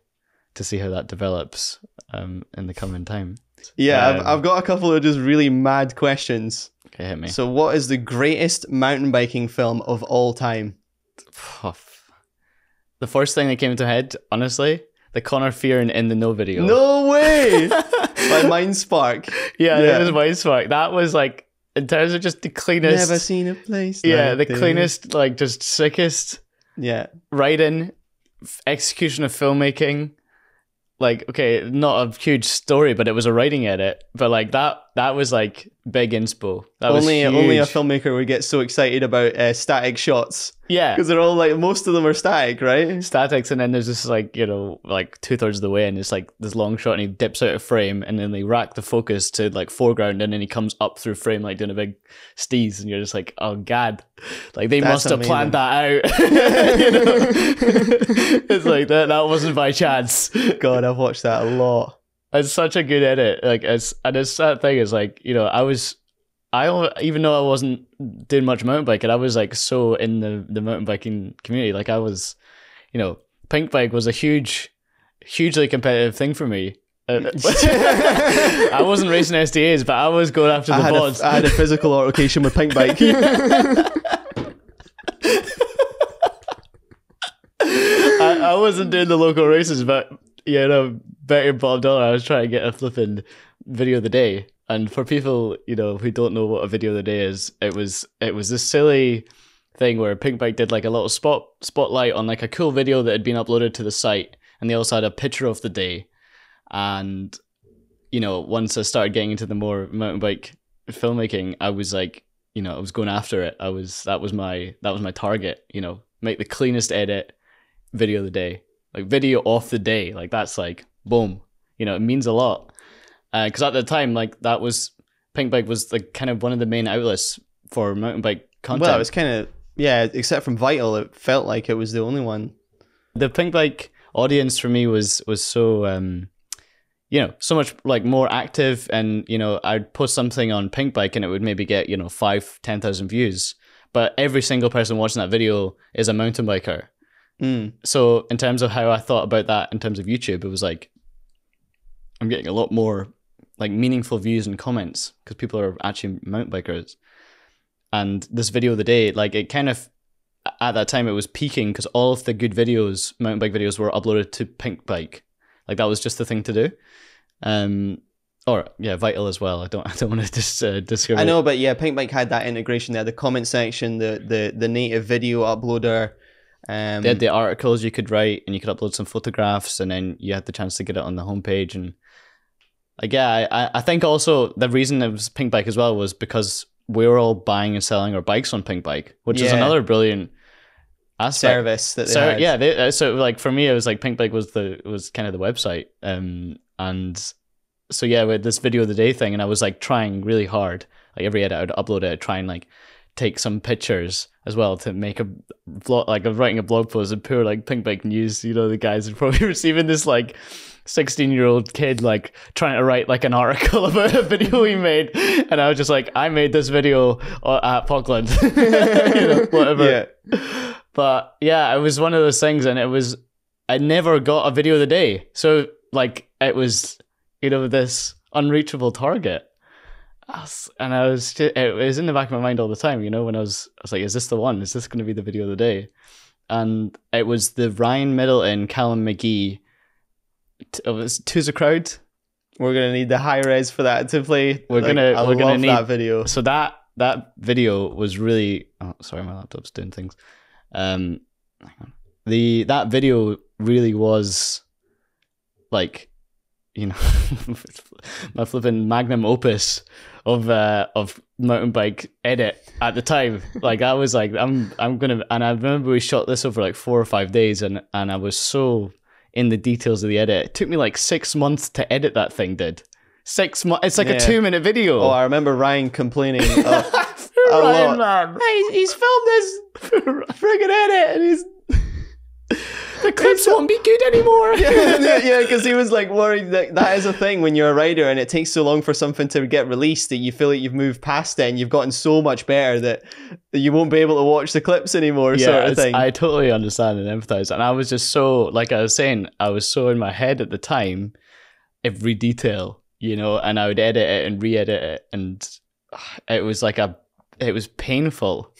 to see how that develops um in the coming time. Yeah, Um, I've, I've got a couple of just really mad questions. Okay, hit me. So, what is the greatest mountain biking film of all time? The first thing that came into my head, honestly, the Connor Fearon in the no video. No way! By Mind Spark. yeah, Yeah. that was my spark. That was like in terms of just the cleanest Never seen a place. yeah, like the this. cleanest, like just sickest Yeah, writing, execution of filmmaking. Like, okay, not a huge story, but it was a writing edit. But like that, that was like big inspo. That only was only a filmmaker would get so excited about uh, static shots Yeah, because they're all like most of them are static, right? statics, and then there's this like you know like two thirds of the way, and it's like this long shot, and he dips out of frame, and then they rack the focus to like foreground, and then he comes up through frame like doing a big steez, and you're just like, oh god, like they That's must have amazing. planned that out. You know? it's like that. That wasn't by chance. God, I've watched that a lot. It's such a good edit. Like it's and it's that thing is like you know I was. I al- even though I wasn't doing much mountain biking, I was like so in the, the mountain biking community. Like I was, you know, Pinkbike was a huge, hugely competitive thing for me. Uh, I wasn't racing SDAs, but I was going after the bots. I bods. a, I had a physical altercation with Pinkbike. I, I wasn't doing the local races, but you know, better Bob Dollar. I was trying to get a flipping video of the day, And for people, you know, who don't know what a video of the day is, it was it was this silly thing where Pinkbike did like a little spot spotlight on like a cool video that had been uploaded to the site, and they also had a picture of the day. And you know, once I started getting into the more mountain bike filmmaking, I was like, you know, I was going after it. I was that was my that was my target. You know, make the cleanest edit video of the day, like video off the day. Like that's like boom. You know, it means a lot. Because uh, at the time, like that was Pinkbike was like kind of one of the main outlets for mountain bike content. Well, it was kind of yeah. Except from Vital, it felt like it was the only one. The Pinkbike audience for me was was so um you know, so much like more active and, you know, I'd post something on Pinkbike and it would maybe get, you know, five, 10,000 views. But every single person watching that video is a mountain biker. Mm. So in terms of how I thought about that in terms of YouTube, it was like, I'm getting a lot more like meaningful views and comments because people are actually mountain bikers. And this video of the day, like it kind of, at that time it was peaking because all of the good videos, mountain bike videos were uploaded to Pinkbike. Like that was just the thing to do. Um, or yeah, Vital as well. I don't I don't want to just uh, discriminate. I know, but yeah, Pinkbike had that integration there. The comment section, the the the native video uploader. Um, they had the articles you could write, and you could upload some photographs, and then you had the chance to get it on the homepage. And like, yeah, I I think also the reason it was Pinkbike as well was because we were all buying and selling our bikes on Pinkbike, which is another brilliant aspect. service that they So yeah, they, uh, so like for me, it was like Pinkbike was the was kind of the website, um, and so yeah, with this video of the day thing, and I was like trying really hard, like every edit I'd upload it, I'd try and like take some pictures as well to make a blog like I'm writing a blog post and poor like Pinkbike news, you know, the guys are probably receiving this like. 16 year old kid like trying to write like an article about a video he made and i was just like i made this video uh, at Falkland you know, whatever Yeah. but yeah, it was one of those things, and it was I never got a video of the day, so like it was you know this unreachable target, I was- and I was it was in the back of my mind all the time. You know, when I was I was like, is this the one? Is this going to be the video of the day? And it was the Ryan Middleton, Callum McGee. T- it was Two's a crowd. We're gonna need the high res for that to play. We're Like, gonna- I we're gonna love need- that video. so that that video was really oh sorry my laptop's doing things um hang on. the that video really was like you know my flipping magnum opus of uh of mountain bike edit at the time like i was like i'm i'm gonna and i remember we shot this over like four or five days and and i was so in the details of the edit it took me like six months to edit that thing did six months it's like Yeah. a two minute video Oh, I remember Ryan complaining. uh, a Ryan, man. Hey, he's, he's filmed this friggin' edit, and he's The clips won't be good anymore. yeah, because he was like worried that that is a thing when you're a writer and it takes so long for something to get released that you feel like you've moved past it and you've gotten so much better that, that you won't be able to watch the clips anymore, yeah, sort of thing. I totally understand and empathize. And I was just so, like I was saying, I was so in my head at the time, every detail, you know, and I would edit it and re edit it. And ah, it was like a, it was painful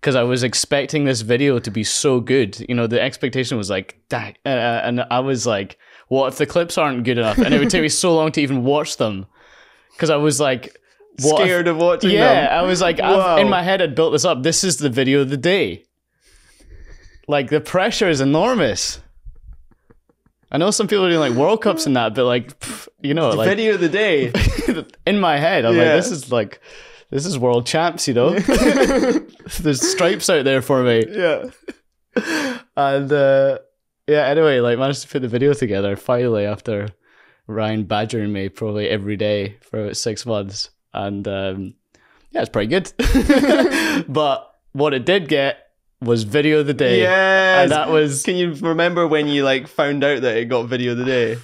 because I was expecting this video to be so good. You know, the expectation was like, dang. Uh, and I was like, what if the clips aren't good enough? And it would take me so long to even watch them because I was like, what if- Scared of watching yeah, them. I was like, I've, in my head, I'd built this up. This is the video of the day. Like the pressure is enormous. I know some people are doing like World Cups and that, but like, pff, you know, like Video of the day. in my head, I'm Yeah. like, this is like, this is world champs, you know. There's stripes out there for me, yeah. and uh, yeah. Anyway, like managed to put the video together finally after Ryan badgering me probably every day for about six months, and um, yeah, it's pretty good. but what it did get was video of the day. Yeah, And that was Can you remember when you like found out that it got video of the day?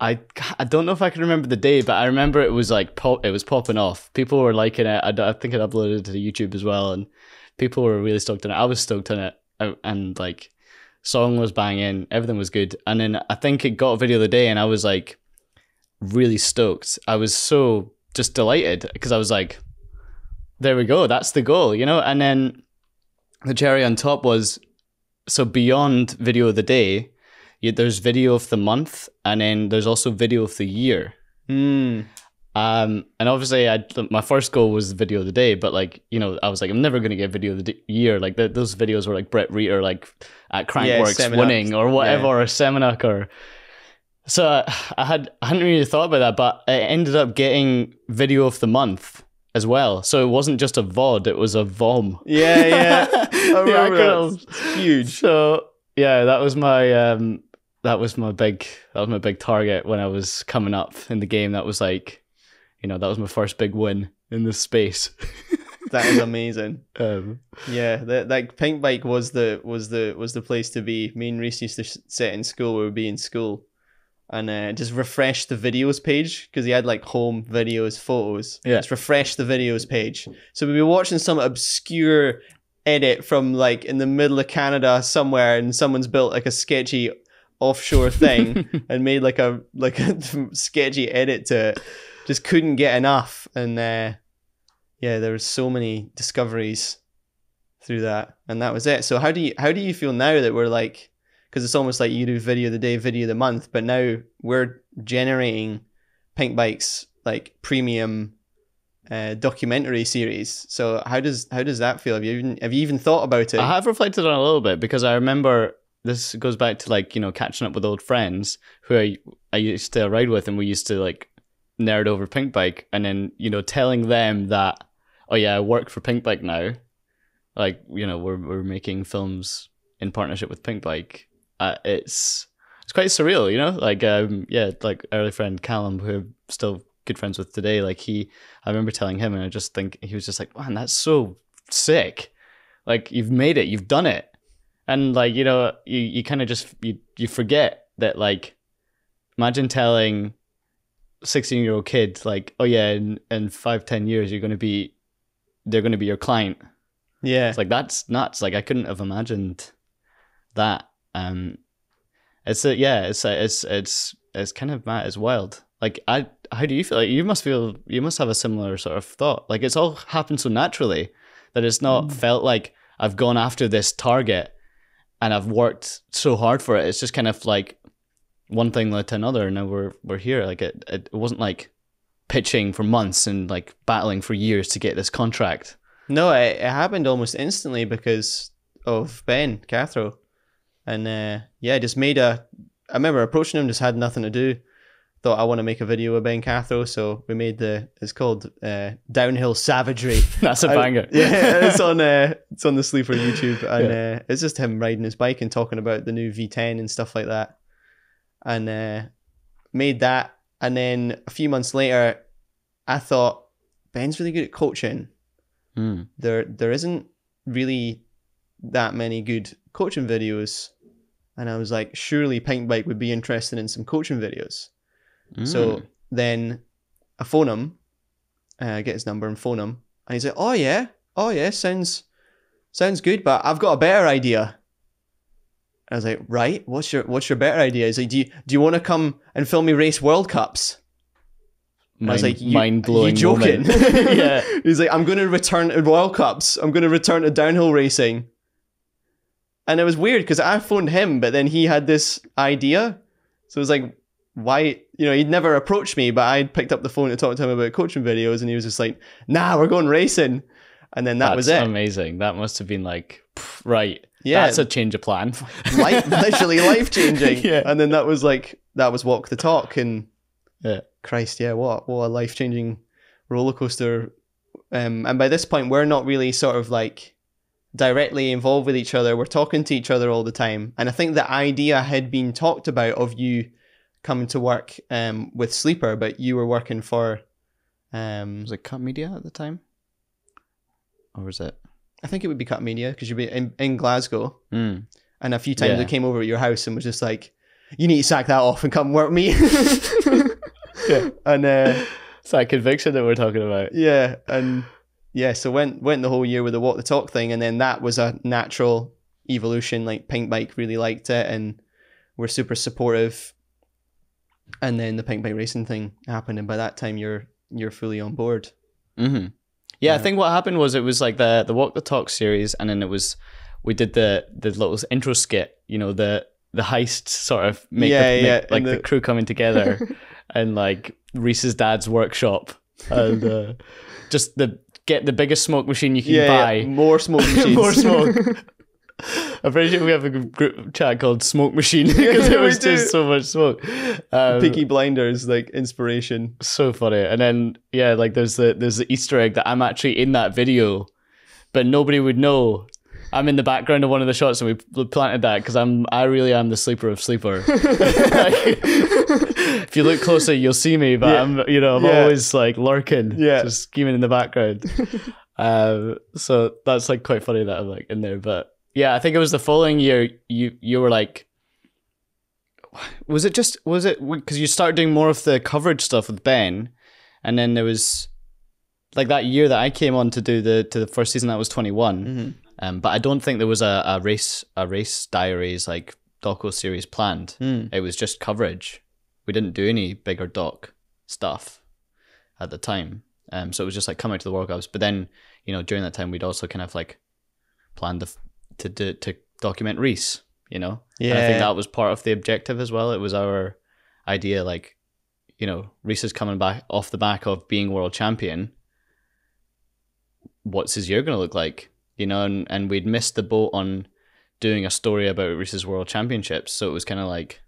I I don't know if I can remember the day, but I remember it was like pop. It was popping off. People were liking it. I, I think it uploaded to YouTube as well, and people were really stoked on it. I was stoked on it, I- and like song was banging, everything was good. And then I think it got video of the day, and I was like really stoked. I was so just delighted because I was like, there we go, that's the goal, you know. And then the cherry on top was so beyond video of the day you, there's video of the month and then there's also video of the year Hmm. Um, and obviously, I my first goal was video of the day, but like you know, I was like, I'm never gonna get video of the d- year. Like the, those videos were like Brett Rheeder, like at Crankworx Semenuk. winning or whatever, Yeah. or Semenuk or. So I, I had I hadn't really thought about that, but I ended up getting video of the month as well. So it wasn't just a VOD; it was a VOM. Yeah, yeah. I remember that. huge. So yeah, that was my um that was my big that was my big target when I was coming up in the game. That was like, you know, that was my first big win in this space. That is amazing. Um, Yeah, that like Pinkbike was the was the was the place to be. Me and Reece used to sit in school. We would be in school, and uh, just refresh the videos page because he had like home videos, photos. Yeah. Just refresh the videos page. So we'd be watching some obscure edit from like in the middle of Canada somewhere, and someone's built like a sketchy offshore thing and made like a like a sketchy edit to it. Just couldn't get enough, and uh, yeah, there was so many discoveries through that, and that was it. So how do you how do you feel now that we're like, because it's almost like you do video of the day, video of the month, but now we're generating Pinkbikes like premium uh, documentary series. So how does how does that feel? Have you even have you even thought about it? I have reflected on it a little bit because I remember this goes back to like you know catching up with old friends who I I used to ride with, and we used to like nerd over Pinkbike, and then you know telling them that oh yeah I work for Pinkbike now, like you know we're we're making films in partnership with Pinkbike. Uh, it's it's quite surreal, you know. Like um yeah, like early friend Callum, who I'm still good friends with today. Like he, I remember telling him, and I just think he was just like, man, that's so sick. Like you've made it, you've done it, and like you know, you you kind of just you you forget that like, imagine telling. 16 year old kid like oh yeah in, in five ten years you're going to be they're going to be your client yeah, it's like that's nuts. Like I couldn't have imagined that. Um, it's a, yeah, it's a, it's it's it's kind of mad. It's wild. Like I, how do you feel? Like you must feel you must have a similar sort of thought. Like it's all happened so naturally that it's not felt like I've gone after this target and I've worked so hard for it. It's just kind of like one thing led to another, and now we're we're here. Like it, it, wasn't like pitching for months and like battling for years to get this contract. No, it, it happened almost instantly because of Ben Cathro, and uh, yeah, just made a. I remember approaching him, just had nothing to do. Thought I want to make a video with Ben Cathro, so we made the. It's called uh, Downhill Savagery. That's a banger. yeah, it's on uh, it's on the Sleeper YouTube, and uh, it's just him riding his bike and talking about the new V10 and stuff like that, and uh, made that. And then a few months later, I thought Ben's really good at coaching Mm. there there isn't really that many good coaching videos and i was like surely Pinkbike would be interested in some coaching videos so Mm. then i phone him uh, get his number and phone him and he's like oh yeah oh yeah sounds sounds good but i've got a better idea i was like right what's your what's your better idea he's like do you do you want to come and film me race world cups mind, I was like, you, mind blowing. You joking? yeah. He's like, I'm going to return to World Cups. I'm going to return to downhill racing. And it was weird because I phoned him, but then he had this idea. So it was like, why? You know, he'd never approached me, but I picked up the phone to talk to him about coaching videos, and he was just like, Nah, we're going racing. And then that That's was it. amazing. That must have been like, right. Yeah. That's a change of plan. life, literally life changing. Yeah. And then that was like that was walk the talk, and Yeah. Christ, yeah, what what a life changing roller coaster. Um, and by this point, we're not really sort of like directly involved with each other. We're talking to each other all the time, and I think the idea had been talked about of you coming to work um with Sleeper, but you were working for um Was it Cut Media at the time? Or was it? I think it would be Cut Media because you'd be in, in Glasgow. Mm. And a few times Yeah. I came over at your house and was just like, "You need to sack that off and come work with me." Yeah. And uh, It's that conviction that we're talking about. yeah, and yeah, so went went the whole year with the walk the talk thing, and then that was a natural evolution. Like Pinkbike really liked it, and we're super supportive. And then the Pinkbike racing thing happened, and by that time you're you're fully on board. hmm Yeah, I think what happened was it was like the the Walk the Talk series, and then it was we did the the little intro skit. You know the the heist sort of make, Yeah, the, make yeah, like the... the- crew coming together and like Reece's dad's workshop and uh, just the get the biggest smoke machine you can Yeah, buy. yeah, more smoke machines. More smoke. I'm pretty sure we have a group chat called Smoke Machine because it was do. just so much smoke. Um, Peaky Blinders, like inspiration. so funny. And then yeah, like there's the there's the Easter egg that I'm actually in that video, but nobody would know. I'm in the background of one of the shots, and we planted that because I'm I really am the sleeper of sleeper. Like, if you look closer, you'll see me, but Yeah. I'm you know I'm Yeah. always like lurking, Yeah. just scheming in the background. um, so that's like quite funny that I'm like in there, but yeah, I think it was the following year you you were like was it just was it because you started doing more of the coverage stuff with Ben, and then there was like that year that I came on to do the to the first season that was twenty Mm-hmm. Um, but I don't think there was a, a race a race diaries like doco series planned. Mm. It was just coverage. We didn't do any bigger doc stuff at the time. Um, so it was just like coming to the World Cups. But then you know during that time we'd also kind of like planned the, to do to document Reece. You know, and I think that was part of the objective as well. It was our idea, like, you know, Reece is coming back off the back of being world champion. What's his year going to look like? You know, and, and we'd missed the boat on doing a story about Reece's world championships. So it was kind of like,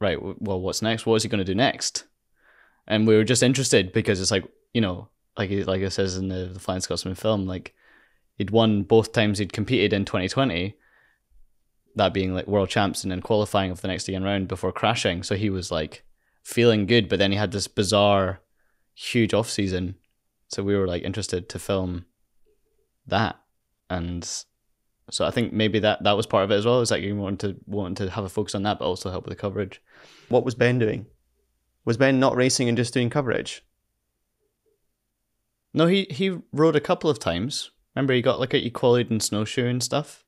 right, well, what's next? What is he going to do next? And we were just interested because it's like, you know, like it- like it says in the, the Flying Scotsman film, like he'd won both times he'd competed in 2020 that being like world champs and then qualifying of the next again round before crashing. So he was like feeling good, but then he had this bizarre, huge off season. So we were like interested to film that, and so I think maybe that that was part of it as well. Is like you wanted to wanting to have a focus on that, but also help with the coverage. What was Ben doing? Was Ben not racing and just doing coverage? No, he he rode a couple of times. Remember, he got like a equality and snowshoe and stuff.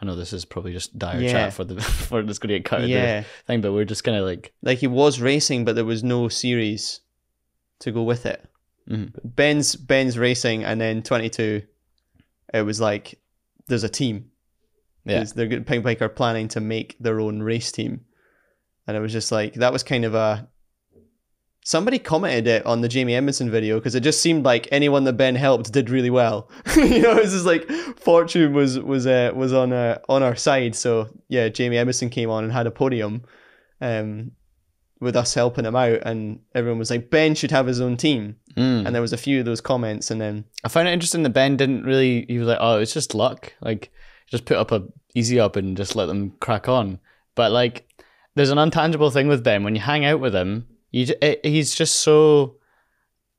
I know this is probably just dire Yeah. chat for the for this going to get cut Yeah. thing, but we're just kind of like Like he was racing, but there was no series to go with it. Mhm. Ben's Ben's racing, and then twenty two. It was like there's a team. yeah. They're good- Pinkbike are planning to make their own race team, and it was just like that was kind of a. Somebody commented it on the Jamie Edmondson video because it just seemed like anyone that Ben helped did really well. you know, it was just like fortune was was uh, was on uh, on our side. So yeah, Jamie Edmondson came on and had a podium, um, with us helping him out, and everyone was like Ben should have his own team, Mm. and there was a few of those comments, and then I found it interesting that Ben didn't really. He was like, "Oh, it's just luck. Like, just put up a easy up and just let them crack on." But like, there's an untangible thing with Ben when you hang out with him. You, it, eh, he's just so.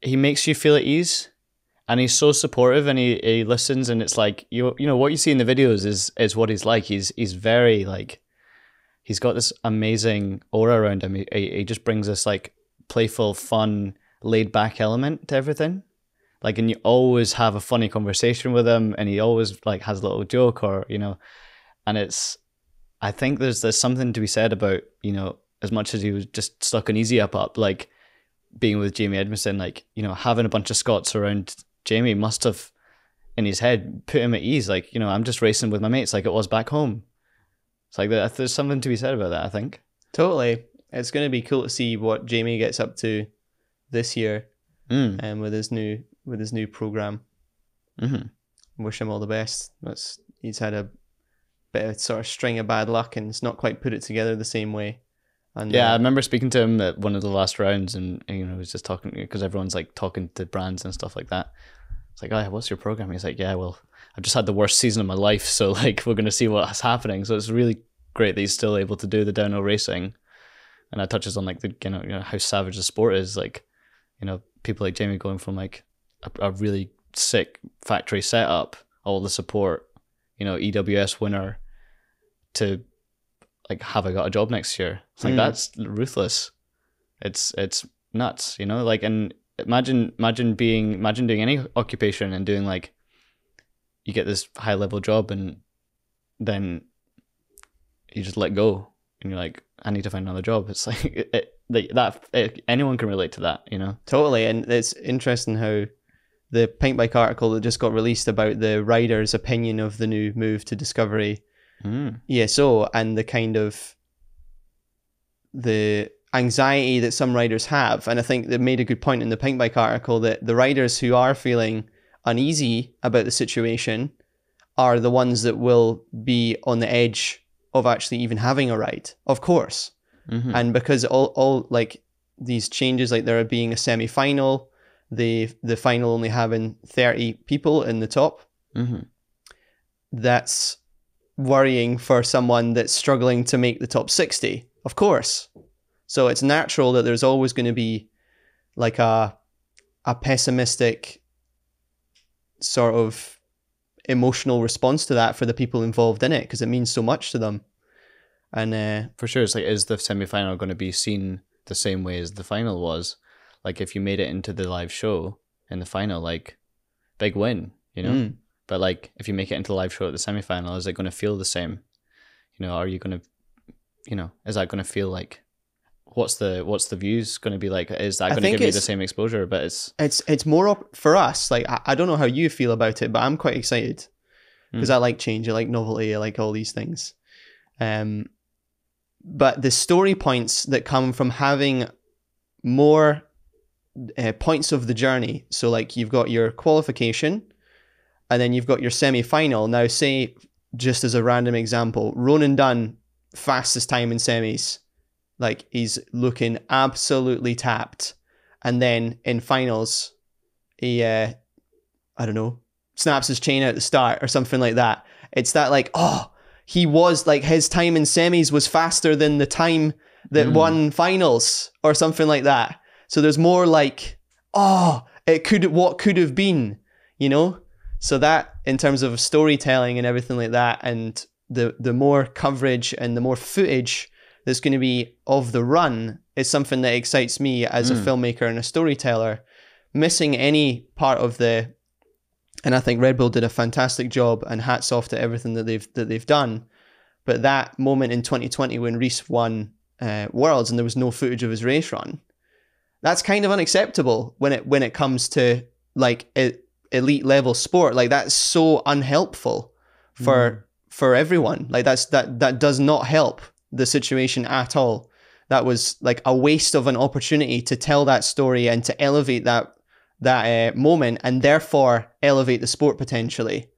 He makes you feel at ease, and he's so supportive, and he, he listens, and it's like you you know what you see in the videos is is what he's like. He's he's very like. He's got this amazing aura around him. He he just brings this like playful, fun, laid back element to everything like and you always have a funny conversation with him and he always like has a little joke or you know and it's i think there's there's something to be said about you know as much as he was just stuck on easy up up like being with jamie edmondson like you know having a bunch of scots around jamie must have in his head put him at ease like you know i'm just racing with my mates like it was back home it's like that there's something to be said about that i think totally, it's going to be cool to see what Jamie gets up to this year. mm. um, with his new with his new program. hmm Wish him all the best. That's he's had a bit of sort of string of bad luck and it's not quite put it together the same way. And Yeah, I uh, remember speaking to him at one of the last rounds, and you know, he was just talking because everyone's like talking to brands and stuff like that. It's like, oh, what's your program? He's like, yeah, well, I've just had the worst season of my life, so like we're gonna see what's happening. So it's really great that he's still able to do the downhill racing, and that touches on like the you know, you know how savage the sport is. Like, you know, people like Jamie going from like a, a really sick factory setup, all the support, you know, EWS winner, to like have I got a job next year? It's like Mm. that's ruthless. It's it's nuts, you know. Like and imagine imagine being imagine doing any occupation and doing like you get this high level job and then you just let go and you're like I need to find another job. It's like it, it, like that it, anyone can relate to that, you know. totally. And it's interesting how the Pinkbike article that just got released about the rider's opinion of the new move to Discovery Mm. ESO and the kind of the anxiety that some riders have. And I think they made a good point in the Pinkbike article that the riders who are feeling uneasy about the situation are the ones that will be on the edge of actually even having a ride, of course. Mhm. And because all, all like these changes, like there are being a semi final, the the final only having 30 people in the top, Mhm. that's worrying for someone that's struggling to make the top 60 of course so it's natural that there's always going to be like a a pessimistic sort of emotional response to that for the people involved in it because it means so much to them and uh, For sure, it's like, is the semi final going to be seen the same way as the final was? Like, if you made it into the live show in the final, like, big win, you know? mm, But, like, if you make it into the live show at the semi final, is it going to feel the same? You know, are you going to, you know, is that going to feel like, what's the what's the views going to be like? Is that I going to give me the same exposure? But it's, it's it's more up for us like I, I don't know how you feel about it but i'm quite excited because i like change i like novelty i like all these things um but the story points that come from having more uh, points of the journey so like you've got your qualification and then you've got your semi-final. Now say just as a random example ronan dunne fastest time in semis. Like he's looking absolutely tapped. And then in finals he uh i don't know snaps his chain at the start or something like that. It's that like oh he was like his time in semis was faster than the time that Mm. won finals or something like that. So there's more like oh it could what could have been you know so that in terms of storytelling and everything like that and the the more coverage and the more footage that's going to be of the run is something that excites me as a Mm. filmmaker and a storyteller missing any part of the and I think Red Bull did a fantastic job and hats off to everything that they've that they've done but that moment in 2020 when Reece won uh, Worlds and there was no footage of his race run that's kind of unacceptable when it when it comes to like e- elite level sport like that's so unhelpful for for everyone like that's that that does not help the situation at all that was like a waste of an opportunity to tell that story and to elevate that that uh, moment and therefore elevate the sport potentially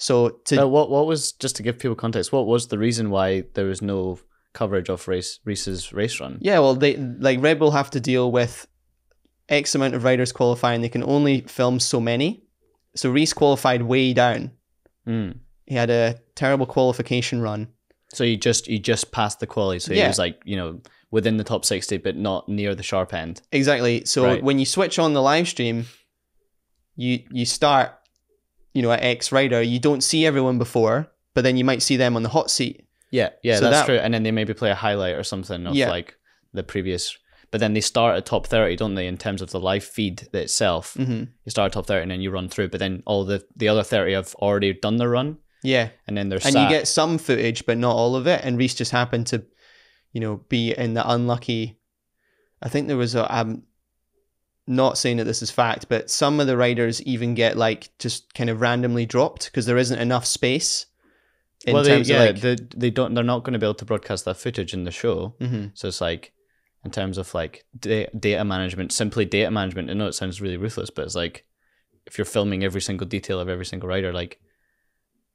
so to But what what was just to give people context? What was the reason why there was no coverage of race Reece's race run? Yeah, well, they like Red Bull have to deal with X amount of riders qualifying. They can only film so many. So Reece qualified way down. Mm. He had a terrible qualification run. So you just you just passed the quali, so he was like you know within the top sixty, but not near the sharp end. Exactly. So Right. when you switch on the live stream, you you start, you know, at X rider. You don't see everyone before, but then you might see them on the hot seat. Yeah, yeah, So that's that- true. And then they maybe play a highlight or something of Yeah. like the previous. But then they start at top thirty, don't they? In terms of the live feed itself, hmm you start at top thirty and then you run through. But then all the the other thirty have already done the run, Yeah, and then they're and sat. you get some footage, but not all of it. And Reece just happened to, you know, be in the unlucky. I think there was a. I'm not saying that this is fact, but some of the riders even get like just kind of randomly dropped because there isn't enough space. In well, they, yeah, like, they, they don't. They're not going to be able to broadcast that footage in the show. Mhm. So it's like, in terms of like da- data management, simply data management. I know it sounds really ruthless, but it's like, if you're filming every single detail of every single rider, like,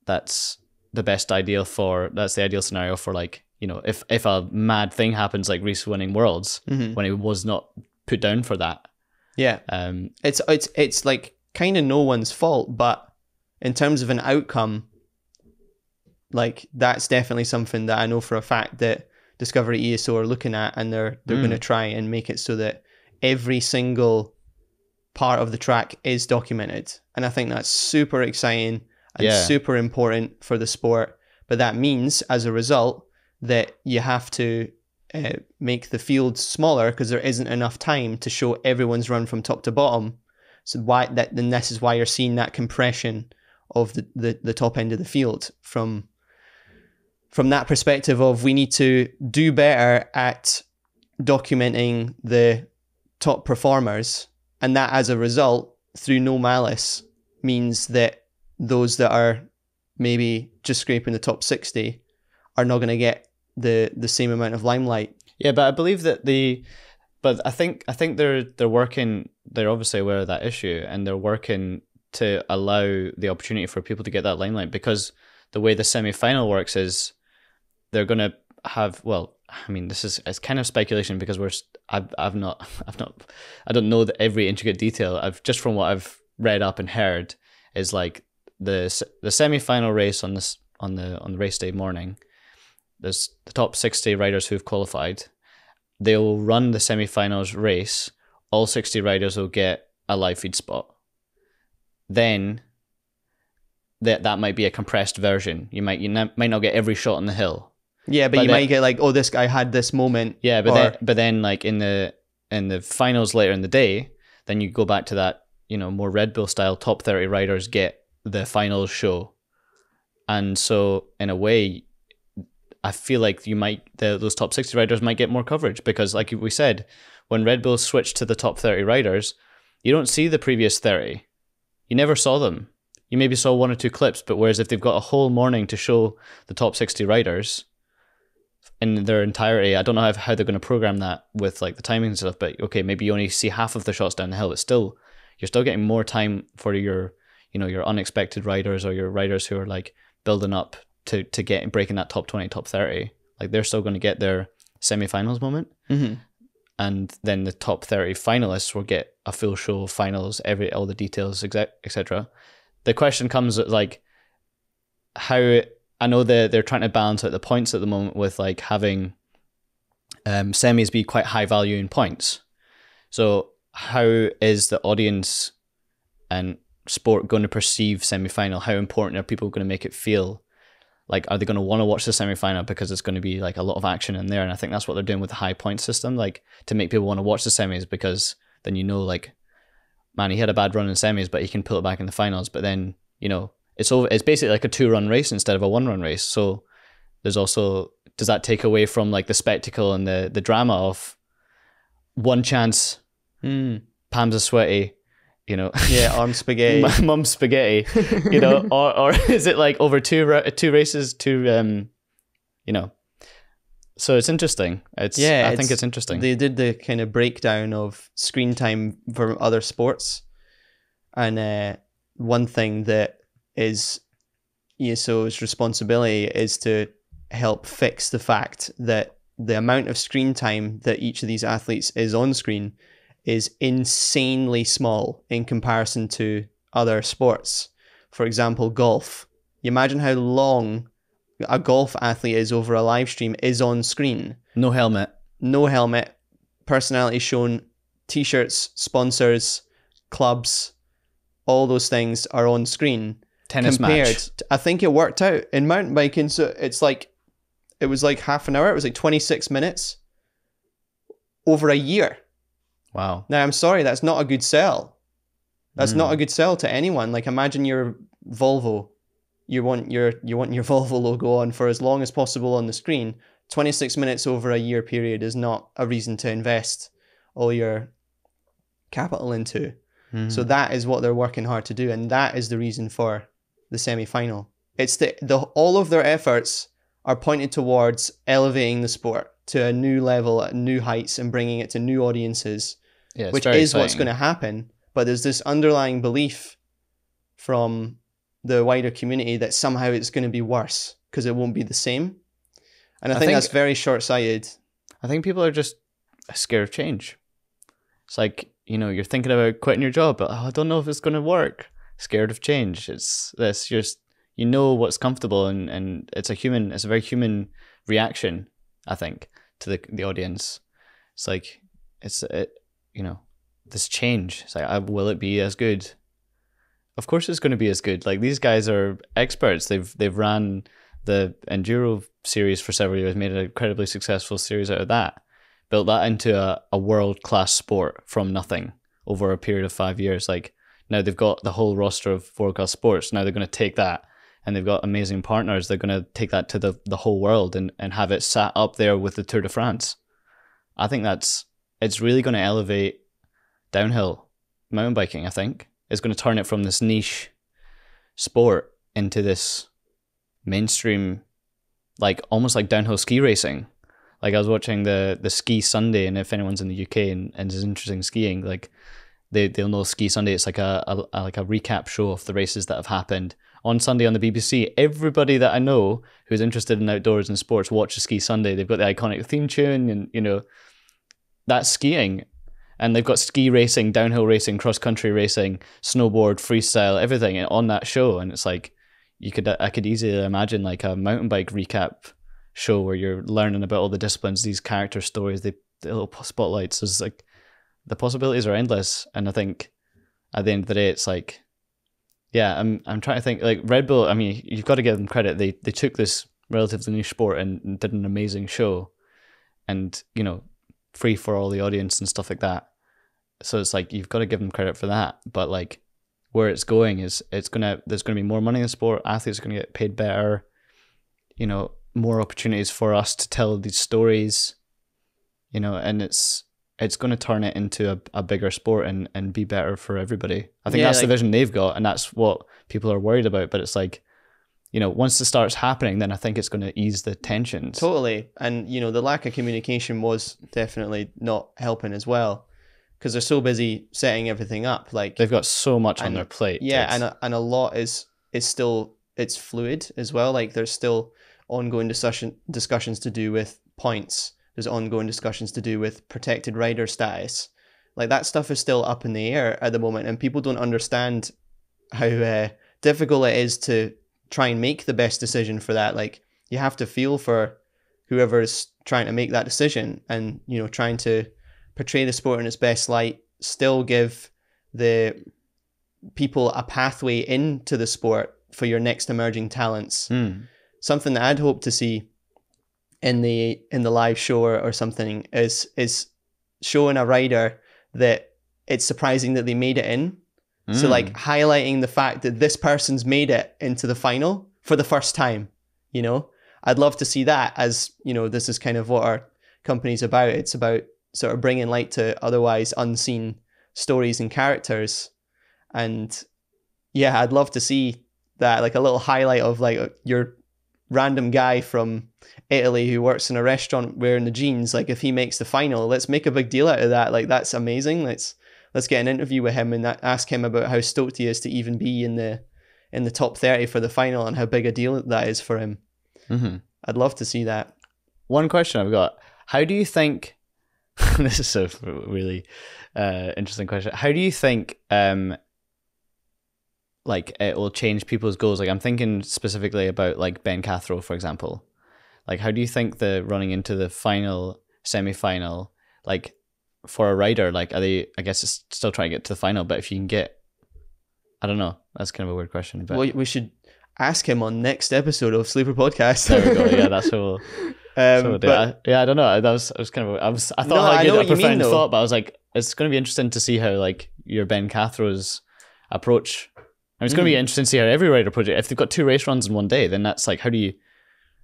that's the best ideal for. That's the ideal scenario for like, you know, if if a mad thing happens like Reece winning worlds Mhm. when he was not put down for that. yeah, Um, it's it's it's like kind of no one's fault, but in terms of an outcome, like that's definitely something that I know for a fact that Discovery ESO are looking at, and they're they're Mm. going to try and make it so that every single part of the track is documented, and I think that's super exciting and Yeah. super important for the sport. But that means, as a result, that you have to uh, make the field smaller because there isn't enough time to show everyone's run from top to bottom. So why that then this is why you're seeing that compression of the, the, the top end of the field from from that perspective of we need to do better at documenting the top performers and that as a result through no malice means that those that are maybe just scraping the top 60 are not going to get the the same amount of limelight Yeah, but I believe that the, but I think I think they're they're working. They're obviously aware of that issue, and they're working to allow the opportunity for people to get that limelight because the way the semi final works is they're going to have well I mean this is it's kind of speculation because we're I've, I've not I've not I don't know every intricate detail I've just from what I've read up and heard is like the the semi final race on this on the on the race day morning there's the top 60 riders who've qualified they'll run the semi-finals race all 60 riders will get a live feed spot then that that might be a compressed version. You might you might not get every shot on the hill. Yeah, but, But you then- might get like, oh, this guy had this moment. Yeah, but or- then but then like in the in the finals later in the day, then you go back to that you know more Red Bull style top thirty riders get the finals show, and so in a way, I feel like you might the, those top sixty riders might get more coverage because like we said, when Red Bull switched to the top thirty riders, you don't see the previous thirty, you never saw them. You maybe saw one or two clips, but whereas if they've got a whole morning to show the top sixty riders, in their entirety. I don't know how, how they're going to program that with like the timing and stuff, but okay, maybe you only see half of the shots down the hill, but still, you're still getting more time for your, you know, your unexpected riders or your riders who are like building up to to get breaking that top twenty, top thirty. Like they're still going to get their semi-finals moment, Mhm. and then the top thirty finalists will get a full show of finals, every all the details, etc. The question comes like how I know they're they're trying to balance out the points at the moment with like having um, semis be quite high value in points. So how is the audience and sport going to perceive semi final? How important are people going to make it feel? Like, are they going to want to watch the semi final because it's going to be like a lot of action in there? And I think that's what they're doing with the high point system, like to make people want to watch the semis because then you know, like, man, he had a bad run in semis, but he can pull it back in the finals. But then you know, it's over. It's basically like a two run race instead of a one run race. So there's also does that take away from like the spectacle and the the drama of one chance, Mm. Pam's are sweaty, you know, Yeah, arm spaghetti. my mum's spaghetti, you know, or or is it like over two ra- two races, two um, you know. So it's interesting. It's Yeah, I think it's- it's interesting. They did the kind of breakdown of screen time for other sports, and uh, one thing that is ESO's responsibility is to help fix the fact that the amount of screen time that each of these athletes is on screen is insanely small in comparison to other sports. For example, golf. You imagine how long a golf athlete is over a live stream is on screen no helmet. no helmet, personality shown, t-shirts, sponsors, clubs, all those things are on screen. Tennis compared, match. I think it worked out in mountain biking. So it's like, it was like half an hour. It was like twenty six minutes over a year. Wow. Now I'm sorry, that's not a good sell. That's Mm. not a good sell to anyone. Like imagine your Volvo, you want your you want your Volvo logo on for as long as possible on the screen. 26 minutes over a year period is not a reason to invest all your capital into. Mm. So that is what they're working hard to do, and that is the reason for the semi final. It's the, the all of their efforts are pointed towards elevating the sport to a new level, at new heights, and bringing it to new audiences yeah, which is what's going to happen. But there's this underlying belief from the wider community that somehow it's going to be worse because it won't be the same. And I, I think, think- that's very short sighted. I think people are just scared of change. It's like, you know, you're thinking about quitting your job, but oh, I don't know if it's going to work. Scared of change. It's this just, you know what's comfortable and, and it's a human, it's a very human reaction, I think, to the, the audience. It's like, it's, it, you know, this change. It's like, uh, will it be as good? Of course it's going to be as good. Like these guys are experts. They've, they've ran the enduro series for several years, made an incredibly successful series out of that, built that into a, a world class sport from nothing over a period of five years. Like now they've got the whole roster of world class sports. Now they're going to take that and they've got amazing partners. They're going to take that to the, the whole world and, and have it sat up there with the Tour de France. I think that's, it's really going to elevate downhill mountain biking, I think. It's going to turn it from this niche sport into this mainstream like almost like downhill ski racing Like I was watching the the ski Sunday, and if anyone's in the UK and, and is interested in skiing, like they they'll know ski Sunday. It's like a, a, a like a recap show of the races that have happened on Sunday on the BBC. Everybody that I know who's interested in outdoors and sports watches ski Sunday. They've got the iconic theme tune, and you know that's skiing. And they've got ski racing, downhill racing, cross country racing, snowboard, freestyle, everything on that show. And it's like you could I could easily imagine like a mountain bike recap show where you're learning about all the disciplines, these character stories, the, the little spotlights. Is like the possibilities are endless, and I think at the end of the day, it's like, yeah, I'm I'm trying to think like Red Bull. I mean, you've got to give them credit. They they took this relatively new sport and did an amazing show, and you know, free for all the audience and stuff like that. So it's like you've got to give them credit for that, but like where it's going is it's gonna there's gonna be more money in the sport. Athletes are gonna get paid better. You know, more opportunities for us to tell these stories. You know, and it's it's going to turn it into a, a bigger sport and, and be better for everybody. I think Yeah, that's the vision they've got, and that's what people are worried about. But it's like, you know, once it starts happening, then I think it's going to ease the tensions. Totally. And, you know, the lack of communication was definitely not helping as well because they're so busy setting everything up. Like, They've got so much on their plate. yeah, and a, and a lot is is still it's fluid as well. Like, there's still ongoing discussion discussions to do with points. There's ongoing discussions to do with protected rider status. Like that stuff is still up in the air at the moment, and people don't understand how uh, difficult it is to try and make the best decision for that. Like you have to feel for whoever is trying to make that decision, and you know, trying to portray the sport in its best light, still give the people a pathway into the sport for your next emerging talents. Mm. Something that I'd hope to see in the in the live show or, or something is is showing a rider that it's surprising that they made it in. So Mm. like highlighting the fact that this person's made it into the final for the first time, you know? I'd love to see that as, you know, this is kind of what our company's about. It's about sort of bringing light to otherwise unseen stories and characters. And yeah, I'd love to see that like a little highlight of like your random guy from Italy who works in a restaurant wearing the jeans. Like if he makes the final, let's make a big deal out of that. Like that's amazing. Let's let's get an interview with him and that, ask him about how stoked he is to even be in the in the top 30 for the final and how big a deal that is for him. Mhm. I'd love to see that. One question I've got: How do you think? this is a really uh, interesting question. How do you think um, like it will change people's goals? Like I'm thinking specifically about like Ben Cathro, for example. Like, how do you think the running into the final, semi-final, like for a rider, like are they? I guess it's still trying to get to the final, but if you can get, I don't know. That's kind of a weird question, but Well, we should ask him on next episode of Sleeper Podcast. there we go. Yeah, that's what we'll. um, So, but I, yeah, I don't know. That was I was kind of I was I thought No, I had a mean, profound though. thought, but I was like, it's going to be interesting to see how like your Ben Cathro's approach. I mean, it's going to be Mm. interesting to see how every rider project. If they've got two race runs in one day, then that's like how do you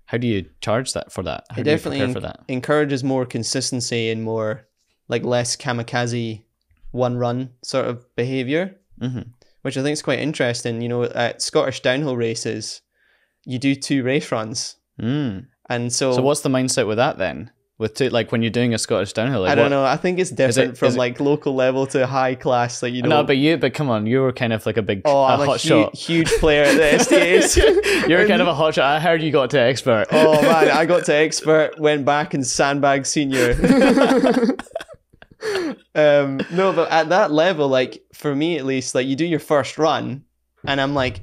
how do you charge that for that? How it do you definitely for that? encourages more consistency and more like less kamikaze one run sort of behavior. hmm which I think is quite interesting. You know, at Scottish downhill races, you do two race runs, Mm. and so, So what's the mindset with that then? With two, like when you're doing a Scottish downhill, like I don't what- know. I think it's different it- from is it- like local level to high class. Like you know, No, but you, but come on, you were kind of like a big, oh, a I'm a, hot hu- shot. huge player at the STAs. You're kind of a hot shot. I heard you got to expert. oh man, I got to expert, went back and sandbag senior. um, no, but at that level, like for me at least, like you do your first run, and I'm like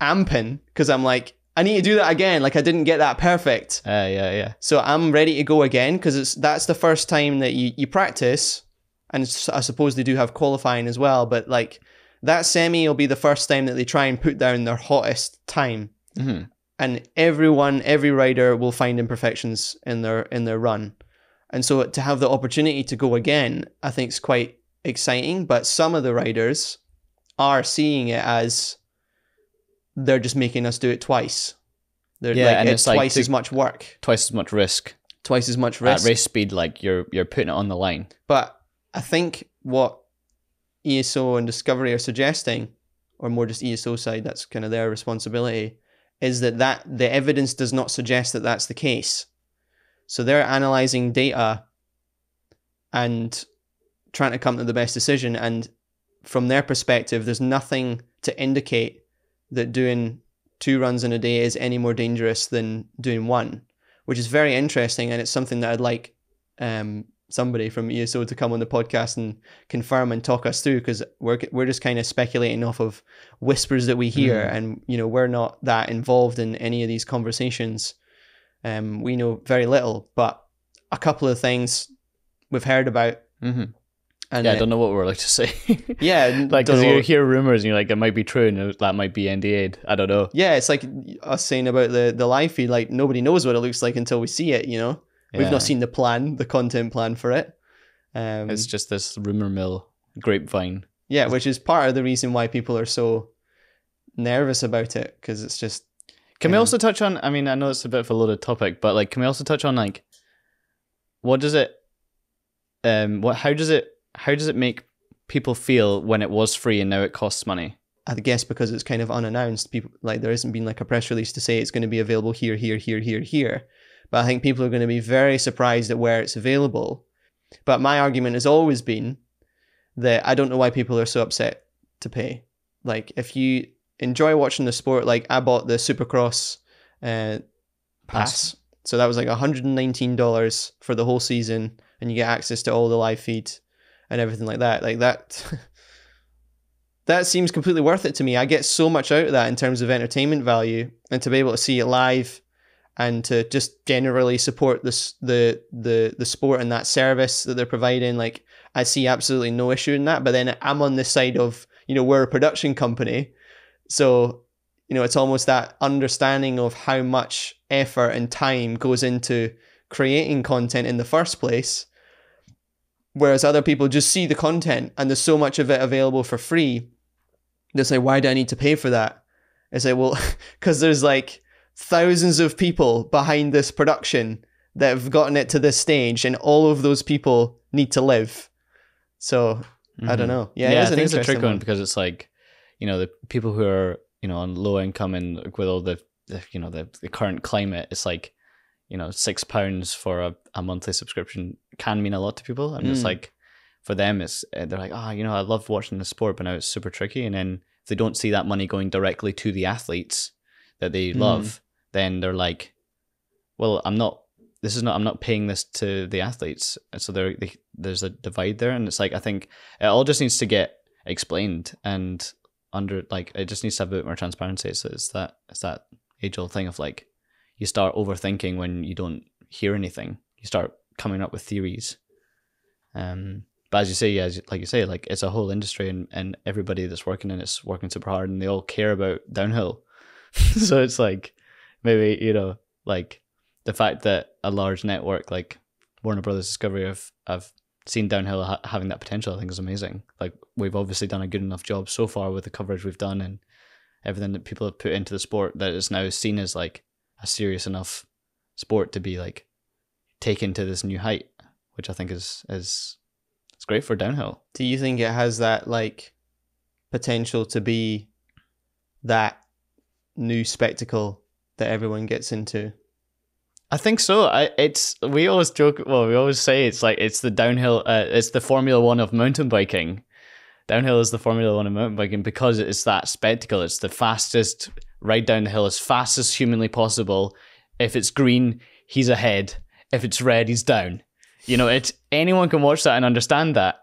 amping because I'm like I need to do that again. Like I didn't get that perfect. Uh, yeah, yeah. So I'm ready to go again because it's that's the first time that you, you practice, and I suppose they do have qualifying as well. But like that semi will be the first time that they try and put down their hottest time, hmm and everyone, every rider will find imperfections in their in their run, and so to have the opportunity to go again, I think is quite exciting. But some of the riders are seeing it as they're just making us do it twice. They're Yeah, like and it's it's like twice to- as much work, Twice as much risk. twice as much risk. At race speed, like you're you're putting it on the line. But I think what ESO and Discovery are suggesting, or more just ESO side, that's kind of their responsibility, is that, that the evidence does not suggest that that's the case. So they're analyzing data and trying to come to the best decision. And from their perspective, there's nothing to indicate that doing two runs in a day is any more dangerous than doing one, which is very interesting. And it's something that I'd like um, somebody from ESO to come on the podcast and confirm and talk us through because we're, we're just kind of speculating off of whispers that we hear. Mm. And, you know, we're not that involved in any of these conversations. Um, we know very little, but a couple of things we've heard about. hmm And Yeah, I uh, don't know what we're allowed to say. yeah, like because you hear rumors and you're like, it might be true, and that might be NDA'd. I don't know. Yeah, it's like us saying about the the live feed. Like nobody knows what it looks like until we see it. You know, we've not seen the plan, the content plan for it. Um, It's just this rumor mill grapevine. yeah, which is part of the reason why people are so nervous about it because it's just Can we also touch on? I mean, I know it's a bit of a loaded topic, but like, can we also touch on like, what does it, um, what how does it how does it make people feel when it was free and now it costs money? I guess because it's kind of unannounced. People like there hasn't been like a press release to say it's going to be available here, here, here, here, here. But I think people are going to be very surprised at where it's available. But my argument has always been that I don't know why people are so upset to pay. Like if you enjoy watching the sport, like I bought the Supercross uh, pass, so that was like $119 for the whole season, and you get access to all the live feeds and everything like that. Like that. that seems completely worth it to me. I get so much out of that in terms of entertainment value, and to be able to see it live, and to just generally support this the the the sport and that service that they're providing. Like I see absolutely no issue in that. But then I'm on the side of you know we're a production company, so you know it's almost that understanding of how much effort and time goes into creating content in the first place. Whereas other people just see the content and there's so much of it available for free they say, why do I need to pay for that? I say, well, because there's like thousands of people behind this production that have gotten it to this stage, and all of those people need to live. So I don't Mhm. know. Yeah, Yeah, it I think it's a tricky one one. because it's like, you know, the people who are you know on low income and with all the, the you know the, the current climate, it's like, you know, six pounds for a, a monthly subscription can mean a lot to people, and it's Mm. like, for them, it's uh, they're like, ah, you know, I love watching the sport, but now it's super tricky, and then if they don't see that money going directly to the athletes that they Mm. love, then they're like, well, I'm not. This is not. I'm not paying this to the athletes, and so there, they, there's a divide there, and it's like I think it all just needs to get explained and under like it just needs to have a bit more transparency. So it's that it's that age old thing of like you start overthinking when you don't hear anything. You start coming up with theories. Um, but as you say, as like you say, like it's a whole industry and, and everybody that's working in it's working super hard and they all care about downhill. so it's like maybe, you know, like the fact that a large network like Warner Brothers Discovery have, have seen downhill ha- having that potential, I think is amazing. Like we've obviously done a good enough job so far with the coverage we've done and everything that people have put into the sport that is now seen as like a serious enough sport to be like taken to this new height, which I think is is it's great for downhill. Do you think it has that like potential to be that new spectacle that everyone gets into? I think so. I it's we always joke. Well, we always say it's like it's the downhill. Uh, it's the Formula One of mountain biking. Downhill is the Formula One of mountain biking because it's that spectacle. It's the fastest ride down the hill as fast as humanly possible. If it's green, he's ahead. If it's red, he's down. You know, it's anyone can watch that and understand that.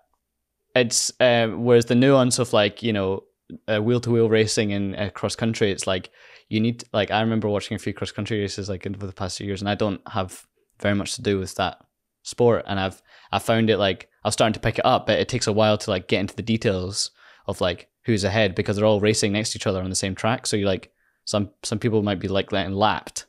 It's uh, whereas the nuance of like you know wheel to wheel racing and uh, cross country, it's like you need like I remember watching a few cross country races like over the past few years, and I don't have very much to do with that sport, and I've I found it like I was starting to pick it up, but it takes a while to like get into the details of like who's ahead because they're all racing next to each other on the same track. So you're like some some people might be like getting lapped,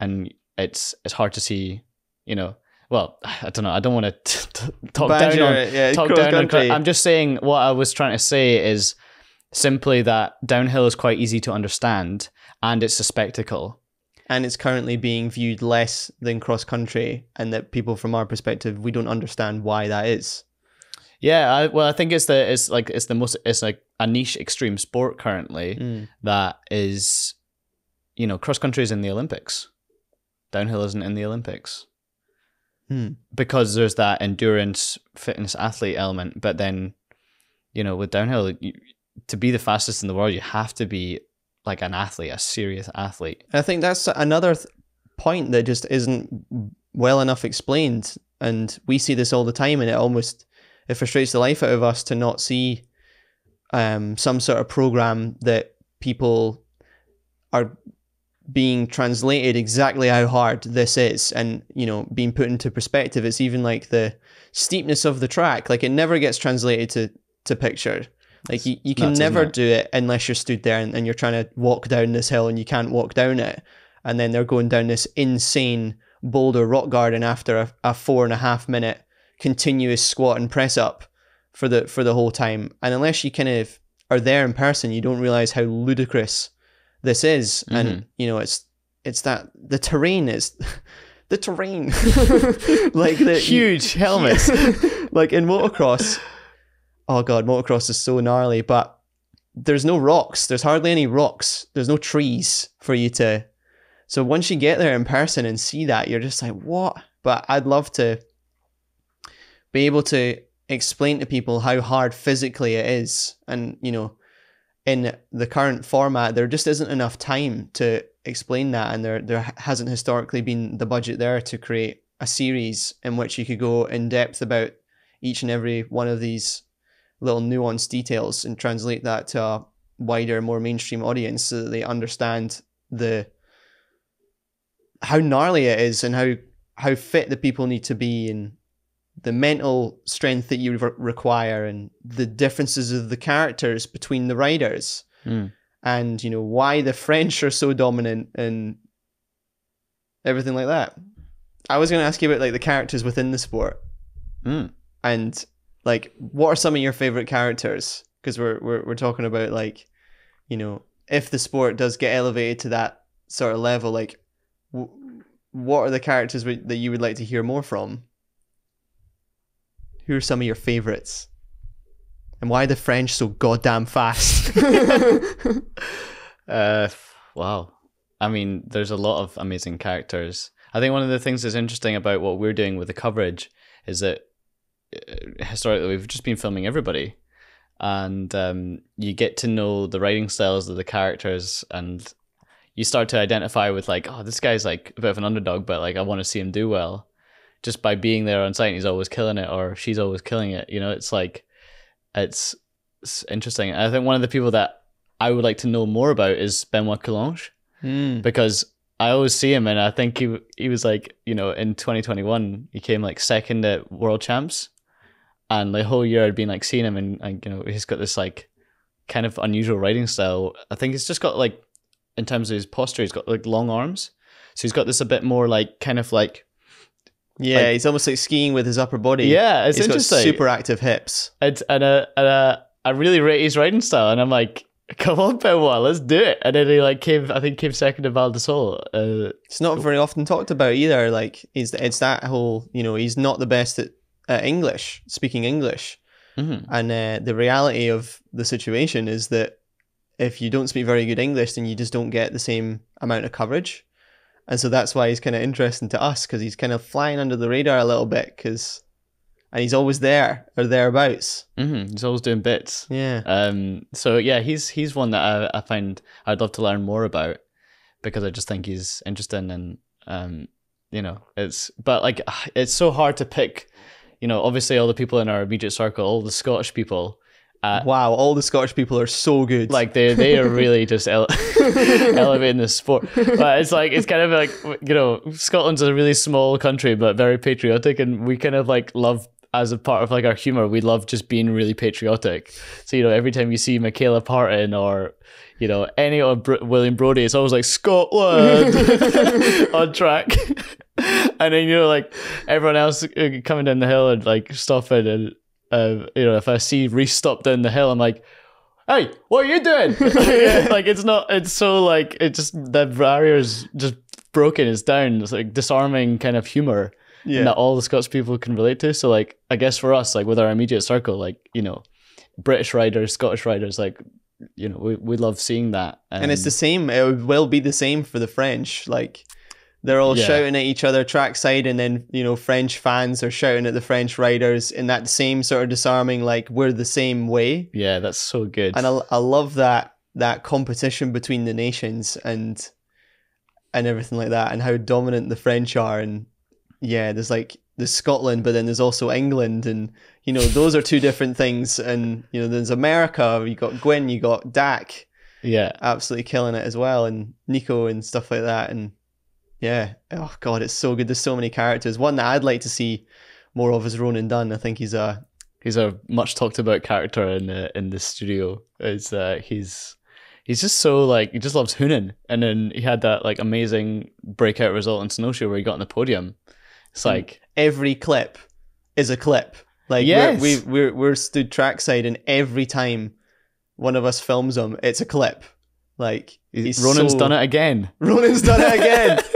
and it's it's hard to see, you know. Well, I don't know. I don't want to talk down on yeah, talk down on. I'm just saying what I was trying to say is simply that downhill is quite easy to understand and it's a spectacle. and it's currently being viewed less than cross country, and that people from our perspective we don't understand why that is. Yeah, I, well, I think it's the it's like it's the most it's like a niche extreme sport currently Mm. that is, you know, cross country is in the Olympics, downhill isn't in the Olympics. because there's that endurance, fitness, athlete element. But then, you know, with downhill, you, to be the fastest in the world, you have to be like an athlete, a serious athlete. I think that's another th- point that just isn't well enough explained, and we see this all the time, and it almost it frustrates the life out of us to not see um, some sort of program that people are being translated exactly how hard this is and you know being put into perspective. It's even like the steepness of the track. Like it never gets translated to to picture. Like you, you can never do it unless you're stood there and, and you're trying to walk down this hill and you can't walk down it. And then they're going down this insane boulder rock garden after a, a four and a half minute continuous squat and press up for the for the whole time. And unless you kind of are there in person you don't realize how ludicrous this is. And mm-hmm. you know it's it's that the terrain is the terrain. Like the Huge helmets. like in motocross oh god motocross is so gnarly but there's no rocks. There's hardly any rocks. There's no trees for you to so once you get there in person and see that you're just like what? But i'd love to be able to explain to people how hard physically it is. And you know in the current format there just isn't enough time to explain that. And there there hasn't historically been the budget there to create a series in which you could go in depth about each and every one of these little nuanced details and translate that to a wider more mainstream audience so that they understand the how gnarly it is and how how fit the people need to be and the mental strength that you re- require and the differences of the characters between the riders Mm. and you know why the french are so dominant and everything like that. I was going to ask you about like the characters within the sport. Mm. and like what are some of your favorite characters? Because we're, we're we're talking about like you know if the sport does get elevated to that sort of level like w- what are the characters wi- that you would like to hear more from who are some of your favorites and why are the french so goddamn fast Uh, wow. I mean, there's a lot of amazing characters. I think one of the things that's interesting about what we're doing with the coverage is that uh, historically we've just been filming everybody, and um, you get to know the writing styles of the characters, and you start to identify with like, oh, this guy's like a bit of an underdog, but like I want to see him do well, just by being there on site. He's always killing it, or she's always killing it. You know, it's like, it's, it's interesting. And I think one of the people that I would like to know more about is Benoit Coulange Hmm. because I always see him and I think he he was like you know in 2021 he came like second at World Champs, and the whole year I'd been like seeing him and, and you know he's got this like kind of unusual writing style. I think he's just got like in terms of his posture he's got like long arms, so he's got this a bit more like kind of like yeah Like- he's almost like skiing with his upper body yeah it's he's got super active hips It's and uh, and uh, I really rate his writing style, and I'm like, come on, Benoit, let's do it. And then he like came, I think came second to Val di Sole. Uh, It's not very often talked about either. Like, is it's that whole you know he's not the best at, English, speaking English, mhm. and uh, the reality of the situation is that if you don't speak very good English, then you just don't get the same amount of coverage, and so that's why he's kind of interesting to us because he's kind of flying under the radar a little bit because, and he's always there or thereabouts. Mhm. He's always doing bits. Yeah, Um, so yeah, he's he's one that I, I find I'd love to learn more about because I just think he's interesting and um, you know, it's but like it's so hard to pick. You know, obviously all the people in our immediate circle, all the Scottish people, uh, wow, all the Scottish people are so good. like they they are really just ele- elevating the sport. But it's like it's kind of like you know, Scotland's a really small country but very patriotic, and we kind of like love as a part of like our humor, we love just being really patriotic. So you know, every time you see Mikayla Parton or you know any of Br- William Brody, it's always like Scotland on track. And then you know, like everyone else uh, coming down the hill and like stopping, and uh, you know, if I see Reece stop down the hill, I'm like, hey, what are you doing? like it's not. It's so like it just the barrier's just broken. It's down. It's like disarming kind of humor yeah, that all the Scots people can relate to. So like I guess for us, like with our immediate circle, like you know, British riders, Scottish riders, like you know, we we love seeing that. and it's the same. It will be the same for the French. Like They're all Yeah. shouting at each other trackside, and then you know French fans are shouting at the French riders in that same sort of disarming, like we're the same way. Yeah, that's so good. And I, I love that that competition between the nations and and everything like that, and how dominant the French are. And yeah, there's like there's Scotland, but then there's also England, and you know those are two different things. And you know there's America. You got Gwin, you got Dak, yeah, absolutely killing it as well, and Nico and stuff like that. And yeah, oh god, it's so good. There's so many characters. One that I'd like to see more of is Ronan Dunne. I think he's a he's a much talked about character in the in the studio. Is uh, he's he's just so like he just loves Hunan, and then he had that like amazing breakout result in snowshoe where he got on the podium. It's like every clip is a clip. Like Yes. we're, we we're we're stood trackside, and every time one of us films him, it's a clip. Like he's Ronan's so- done it again. Ronan's done it again.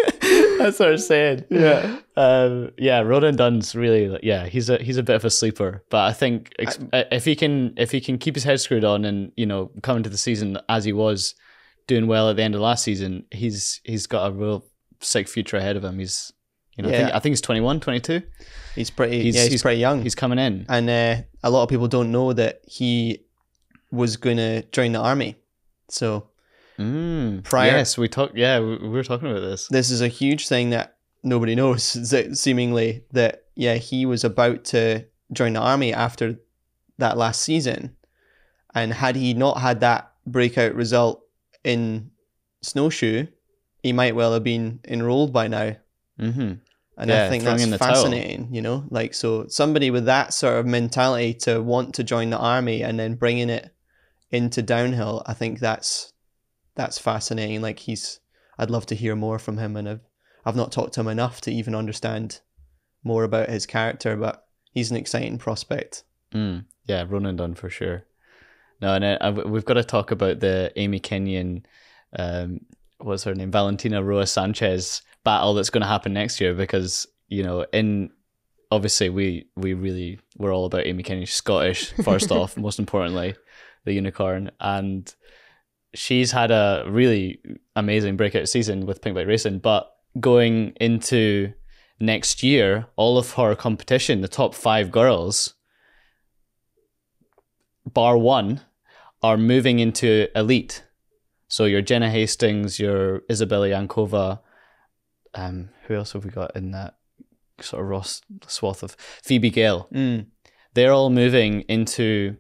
That's what I'm saying. yeah, Um, yeah, Ronan Dunne's really yeah, he's a he's a bit of a sleeper, but I think ex- uh, if he can if he can keep his head screwed on and you know come into the season as he was doing well at the end of last season, he's he's got a real sick future ahead of him. He's you know I, think, I think he's 21, 22. he's pretty. He's- yeah, he's, he's- pretty young. He's coming in. and uh, a lot of people don't know that he was going to join the army. So Mm, Prior- yes, we talked. Yeah, we, we were talking about this. this. is a huge thing that nobody knows. se- Seemingly that yeah, he was about to join the army after that last season, and had he not had that breakout result in snowshoe, he might well have been enrolled by now. Mm-hmm. And Yeah, I think that's in the towel. fascinating, you know, like so somebody with that sort of mentality to want to join the army and then bringing it into downhill, I think that's that's fascinating. Like he's, I'd love to hear more from him, and I've I've not talked to him enough to even understand more about his character, but he's an exciting prospect. Mm, yeah, Ronan Dunne for sure. No, and uh, I- we've got to talk about the Amy Kenyon, um, what's her name, Valentina Roa Sanchez battle that's going to happen next year because you know in obviously we we really we're all about Amy Kenyon. Scottish first off, most importantly, the unicorn, and she's had a really amazing breakout season with Pinkbike Racing, but going into next year, all of her competition, the top five girls, bar one, are moving into elite. So your Jenna Hastings, your Izabela Yankova, um, who else have we got in that sort of Ross swath of Phoebe Gale? Mm. They're all moving into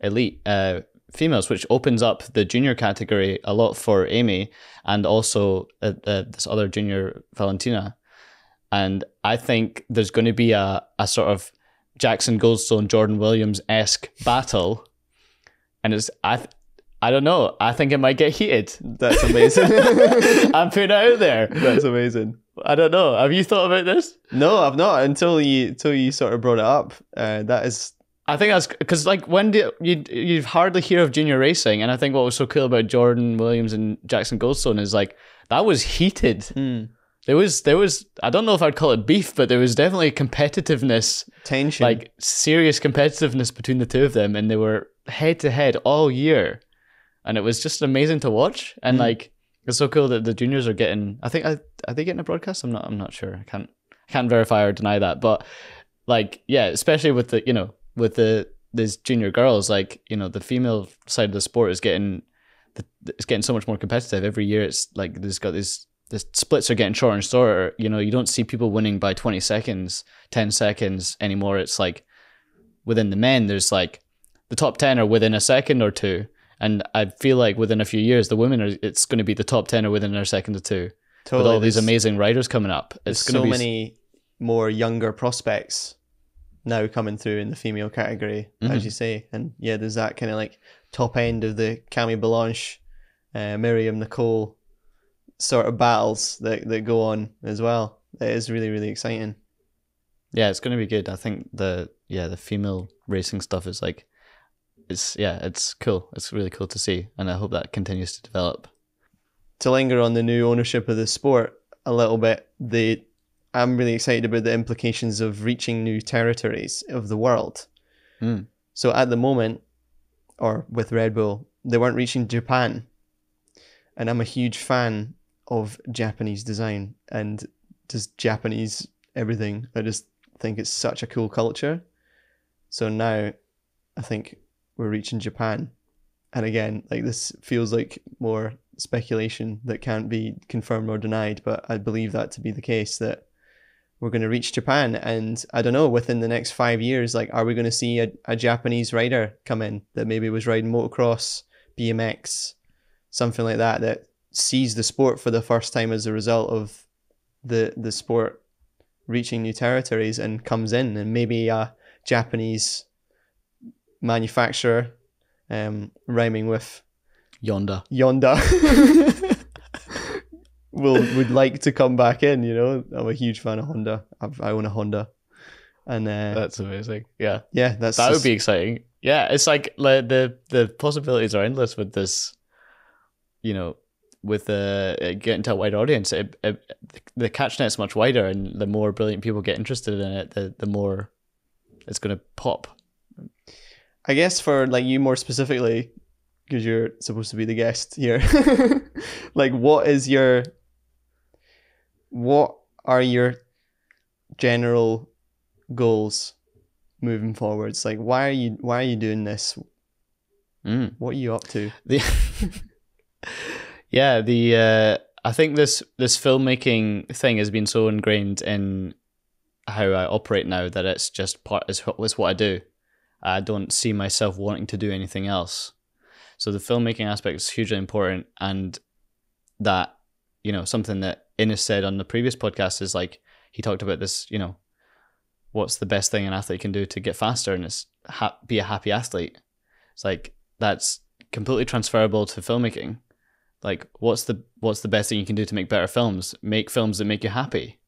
elite uh, females, which opens up the junior category a lot for Amy and also uh, uh, this other junior Valentina. And I think there's going to be a, a sort of Jackson Goldstone, Jordan Williams esque battle. And it's, I, th- I don't know. I think it might get heated. That's amazing. I'm putting it out there. that's amazing. I don't know. Have you thought about this? No, I've not until you until you sort of brought it up. Uh, that is I think that's because like when do you you hardly hear of junior racing, and I think what was so cool about Jordan Williams and Jackson Goldstone is like that was heated. hmm, There was there was I don't know if I'd call it beef, but there was definitely competitiveness, tension. like serious competitiveness between the two of them, and they were head to head all year, and it was just amazing to watch. And Mm. like it's so cool that the juniors are getting. I think are are they getting a broadcast? I'm not. I'm not sure. I can't I can't verify or deny that, but like yeah, especially with the you know with the these junior girls, like you know the female side of the sport is getting the, it's getting so much more competitive every year. It's like there's got these the splits are getting shorter and shorter. You know, you don't see people winning by 20 seconds, 10 seconds anymore. It's like within the men, there's like the top 10 are within a second or two. And I feel like within a few years, the women are, it's going to be the top 10 are within a second or two. totally. with all these amazing riders coming up. There's It's so going to be so many more younger prospects now coming through in the female category, Mhm. as you say. And yeah, there's that kind of like top end of the Cami Balanche, uh, Myriam Nicole sort of battles that, that go on as well. It is really, really exciting. Yeah, it's going to be good. I think the yeah the female racing stuff is like, it's yeah it's cool. It's really cool to see, and I hope that continues to develop. To linger on the new ownership of the sport a little bit, the I'm really excited about the implications of reaching new territories of the world. Mm. So at the moment, or with Red Bull, they weren't reaching Japan. And I'm a huge fan of Japanese design and just Japanese everything. I just think it's such a cool culture. So now I think we're reaching Japan. And again, like this feels like more speculation that can't be confirmed or denied, but I believe that to be the case that we're going to reach Japan. And I don't know, within the next five years, like, are we going to see a, a Japanese rider come in that maybe was riding motocross, BMX, something like that, that sees the sport for the first time as a result of the the sport reaching new territories and comes in and maybe a Japanese manufacturer um, rhyming with Yonder. Yonda will would like to come back in. You know, I'm a huge fan of Honda. I've, I own a Honda, and uh, That's amazing. Yeah. yeah, that's That would be exciting. Yeah, it's like like, the the possibilities are endless with this. You know, with the uh, getting to a wider audience, it, it, the catch net's much wider, and the more brilliant people get interested in it, the the more it's going to pop. I guess for like you more specifically, because you're supposed to be the guest here. like, what is your, what are your general goals moving forwards? Like, why are you why are you doing this? Mm. What are you up to? The yeah, the uh, I think this this filmmaking thing has been so ingrained in how I operate now that it's just part is what I do. I don't see myself wanting to do anything else. So the filmmaking aspect is hugely important, and that you know something that Innes said on the previous podcast is like he talked about this. You know, what's the best thing an athlete can do to get faster, and it's ha- be a happy athlete. It's like that's completely transferable to filmmaking. Like, what's the what's the best thing you can do to make better films? Make films that make you happy.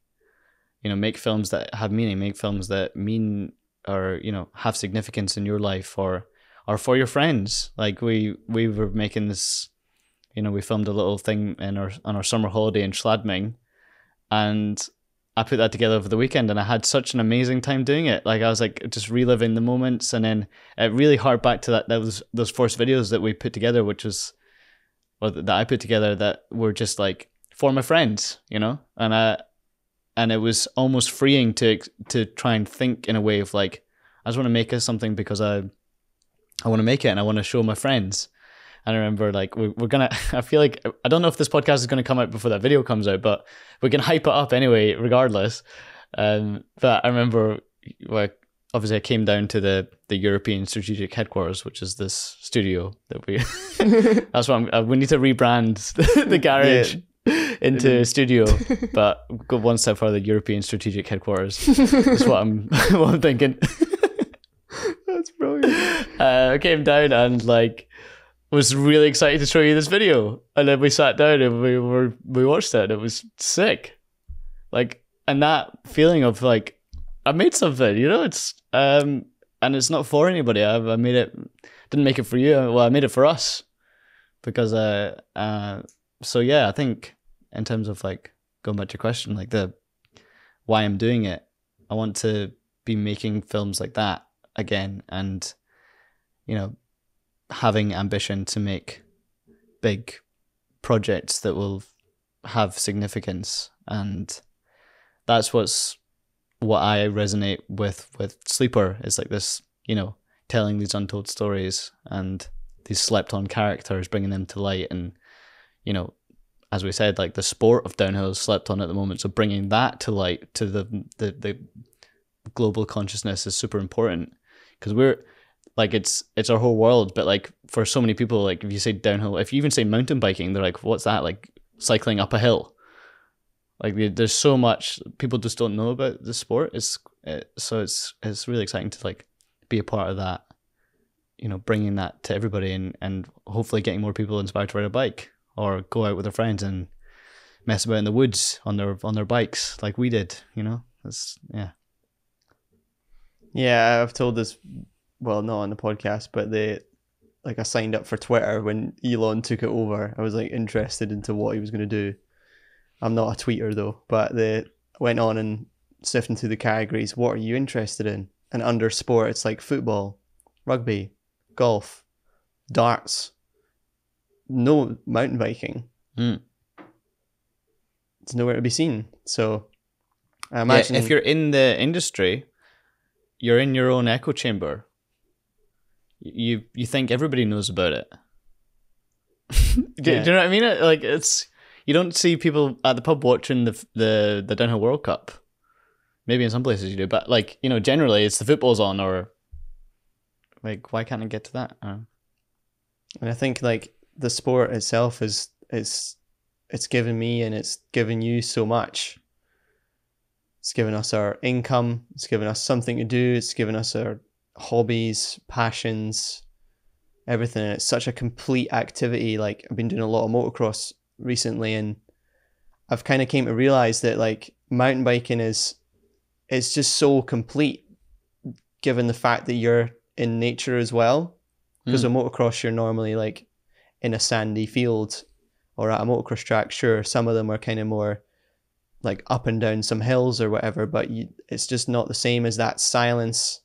You know, make films that have meaning. Make films that mean or you know have significance in your life or or for your friends. Like we we were making this. You know, we filmed a little thing in our on our summer holiday in Schladming, and I put that together over the weekend, and I had such an amazing time doing it. Like I was like just reliving the moments, and then it really harked back to that those those first videos that we put together, which was or that I put together that were just like for my friends, you know, and I and it was almost freeing to to try and think in a way of like I just want to make something because I I want to make it and I want to show my friends. And I remember like we, we're gonna. I feel like I don't know if this podcast is gonna come out before that video comes out, but we can hype it up anyway, regardless. Um, but I remember like obviously I came down to the the European Strategic Headquarters, which is this studio that we. that's what I'm. Uh, we need to rebrand the garage into a studio, but go one step further. European Strategic Headquarters. That's what I'm. what I'm thinking. That's brilliant. Uh, I came down and like was really excited to show you this video, and then we sat down and we were we watched it. And it was sick, like, and that feeling of like I made something, you know. It's um, and it's not for anybody. I, I made it, didn't make it for you. Well, I made it for us because uh, uh, so yeah. I think in terms of like going back to your question, like the why I'm doing it, I want to be making films like that again, and you know, having ambition to make big projects that will have significance. And that's what's what I resonate with with Sleeper is like this, you know, telling these untold stories and these slept on characters, bringing them to light, and you know, as we said, like the sport of downhill is slept on at the moment, so bringing that to light to the the, the global consciousness is super important. Because we're like it's it's our whole world, but like for so many people, like if you say downhill, if you even say mountain biking, they're like, what's that? Like cycling up a hill. Like there's so much people just don't know about the sport. It's it, so it's it's really exciting to like be a part of that. You know, bringing that to everybody and and hopefully getting more people inspired to ride a bike or go out with their friends and mess about in the woods on their on their bikes like we did. You know, that's yeah. Yeah, I've told this, well, not on the podcast, but they, like, I signed up for Twitter when Elon took it over. I was like interested into what he was going to do. I'm not a tweeter though, but they went on and sifting through the categories. What are you interested in? And under sport, it's like football, rugby, golf, darts, no mountain biking. Mm. it's nowhere to be seen. So I Yeah, imagine if you're in the industry, you're in your own echo chamber. You you think everybody knows about it. do, Yeah. do you know what I mean? Like it's you don't see people at the pub watching the the the downhill World Cup. Maybe in some places you do, but like you know, generally it's the football's on or like why can't I get to that? And I think like the sport itself is is it's given me and it's given you so much. It's given us our income, it's given us something to do, it's given us our hobbies, passions, everything. And it's such a complete activity. Like I've been doing a lot of motocross recently and I've kind of came to realize that like mountain biking is it's just so complete given the fact that you're in nature as well because with hmm. motocross you're normally like in a sandy field or at a motocross track sure some of them are kind of more like up and down some hills or whatever but you, it's just not the same as that silence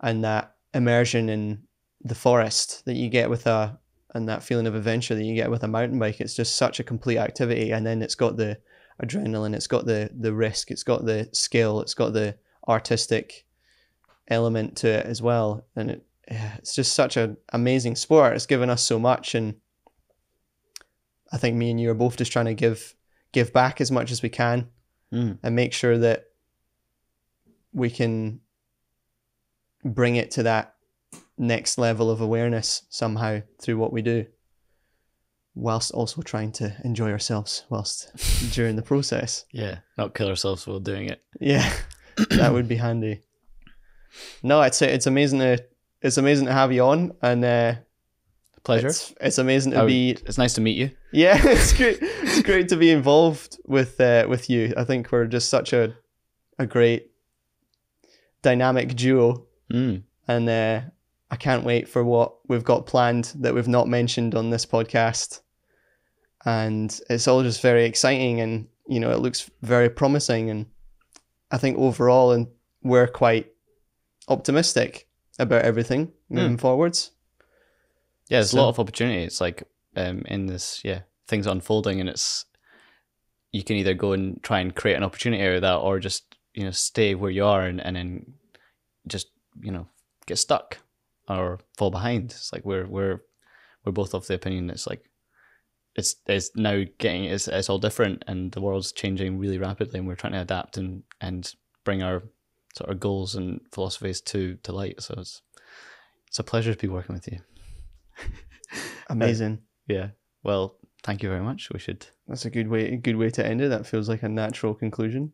and that immersion in the forest that you get with a and that feeling of adventure that you get with a mountain bike it's just such a complete activity and then it's got the adrenaline it's got the the risk it's got the skill it's got the artistic element to it as well and it it's just such an amazing sport. It's given us so much, and I think me and you are both just trying to give give back as much as we can Mm. and make sure that we can bring it to that next level of awareness somehow through what we do, whilst also trying to enjoy ourselves whilst during the process. yeah, not kill ourselves while doing it. Yeah, that would be handy. No, it's it's amazing to it's amazing to have you on, and uh, Pleasure. It's, it's amazing to would- be. it's nice to meet you. Yeah, it's great. It's great to be involved with uh, with you. I think we're just such a a great dynamic duo, Mm. and uh, I can't wait for what we've got planned that we've not mentioned on this podcast. And it's all just very exciting, and you know, it looks very promising, and I think overall, and we're quite optimistic about everything moving forwards. Yeah, there's So- a lot of opportunity. It's like um, in this, yeah, things unfolding, and it's you can either go and try and create an opportunity out of that, or just you know stay where you are and and then you know get stuck or fall behind. It's like we're we're we're both of the opinion it's like it's it's now getting it's it's all different, and the world's changing really rapidly, and we're trying to adapt and and bring our sort of goals and philosophies to to light. So it's it's a pleasure to be working with you. Amazing. Uh, yeah. Well, thank you very much. We should. That's a good way. Good way to end it. That feels like a natural conclusion.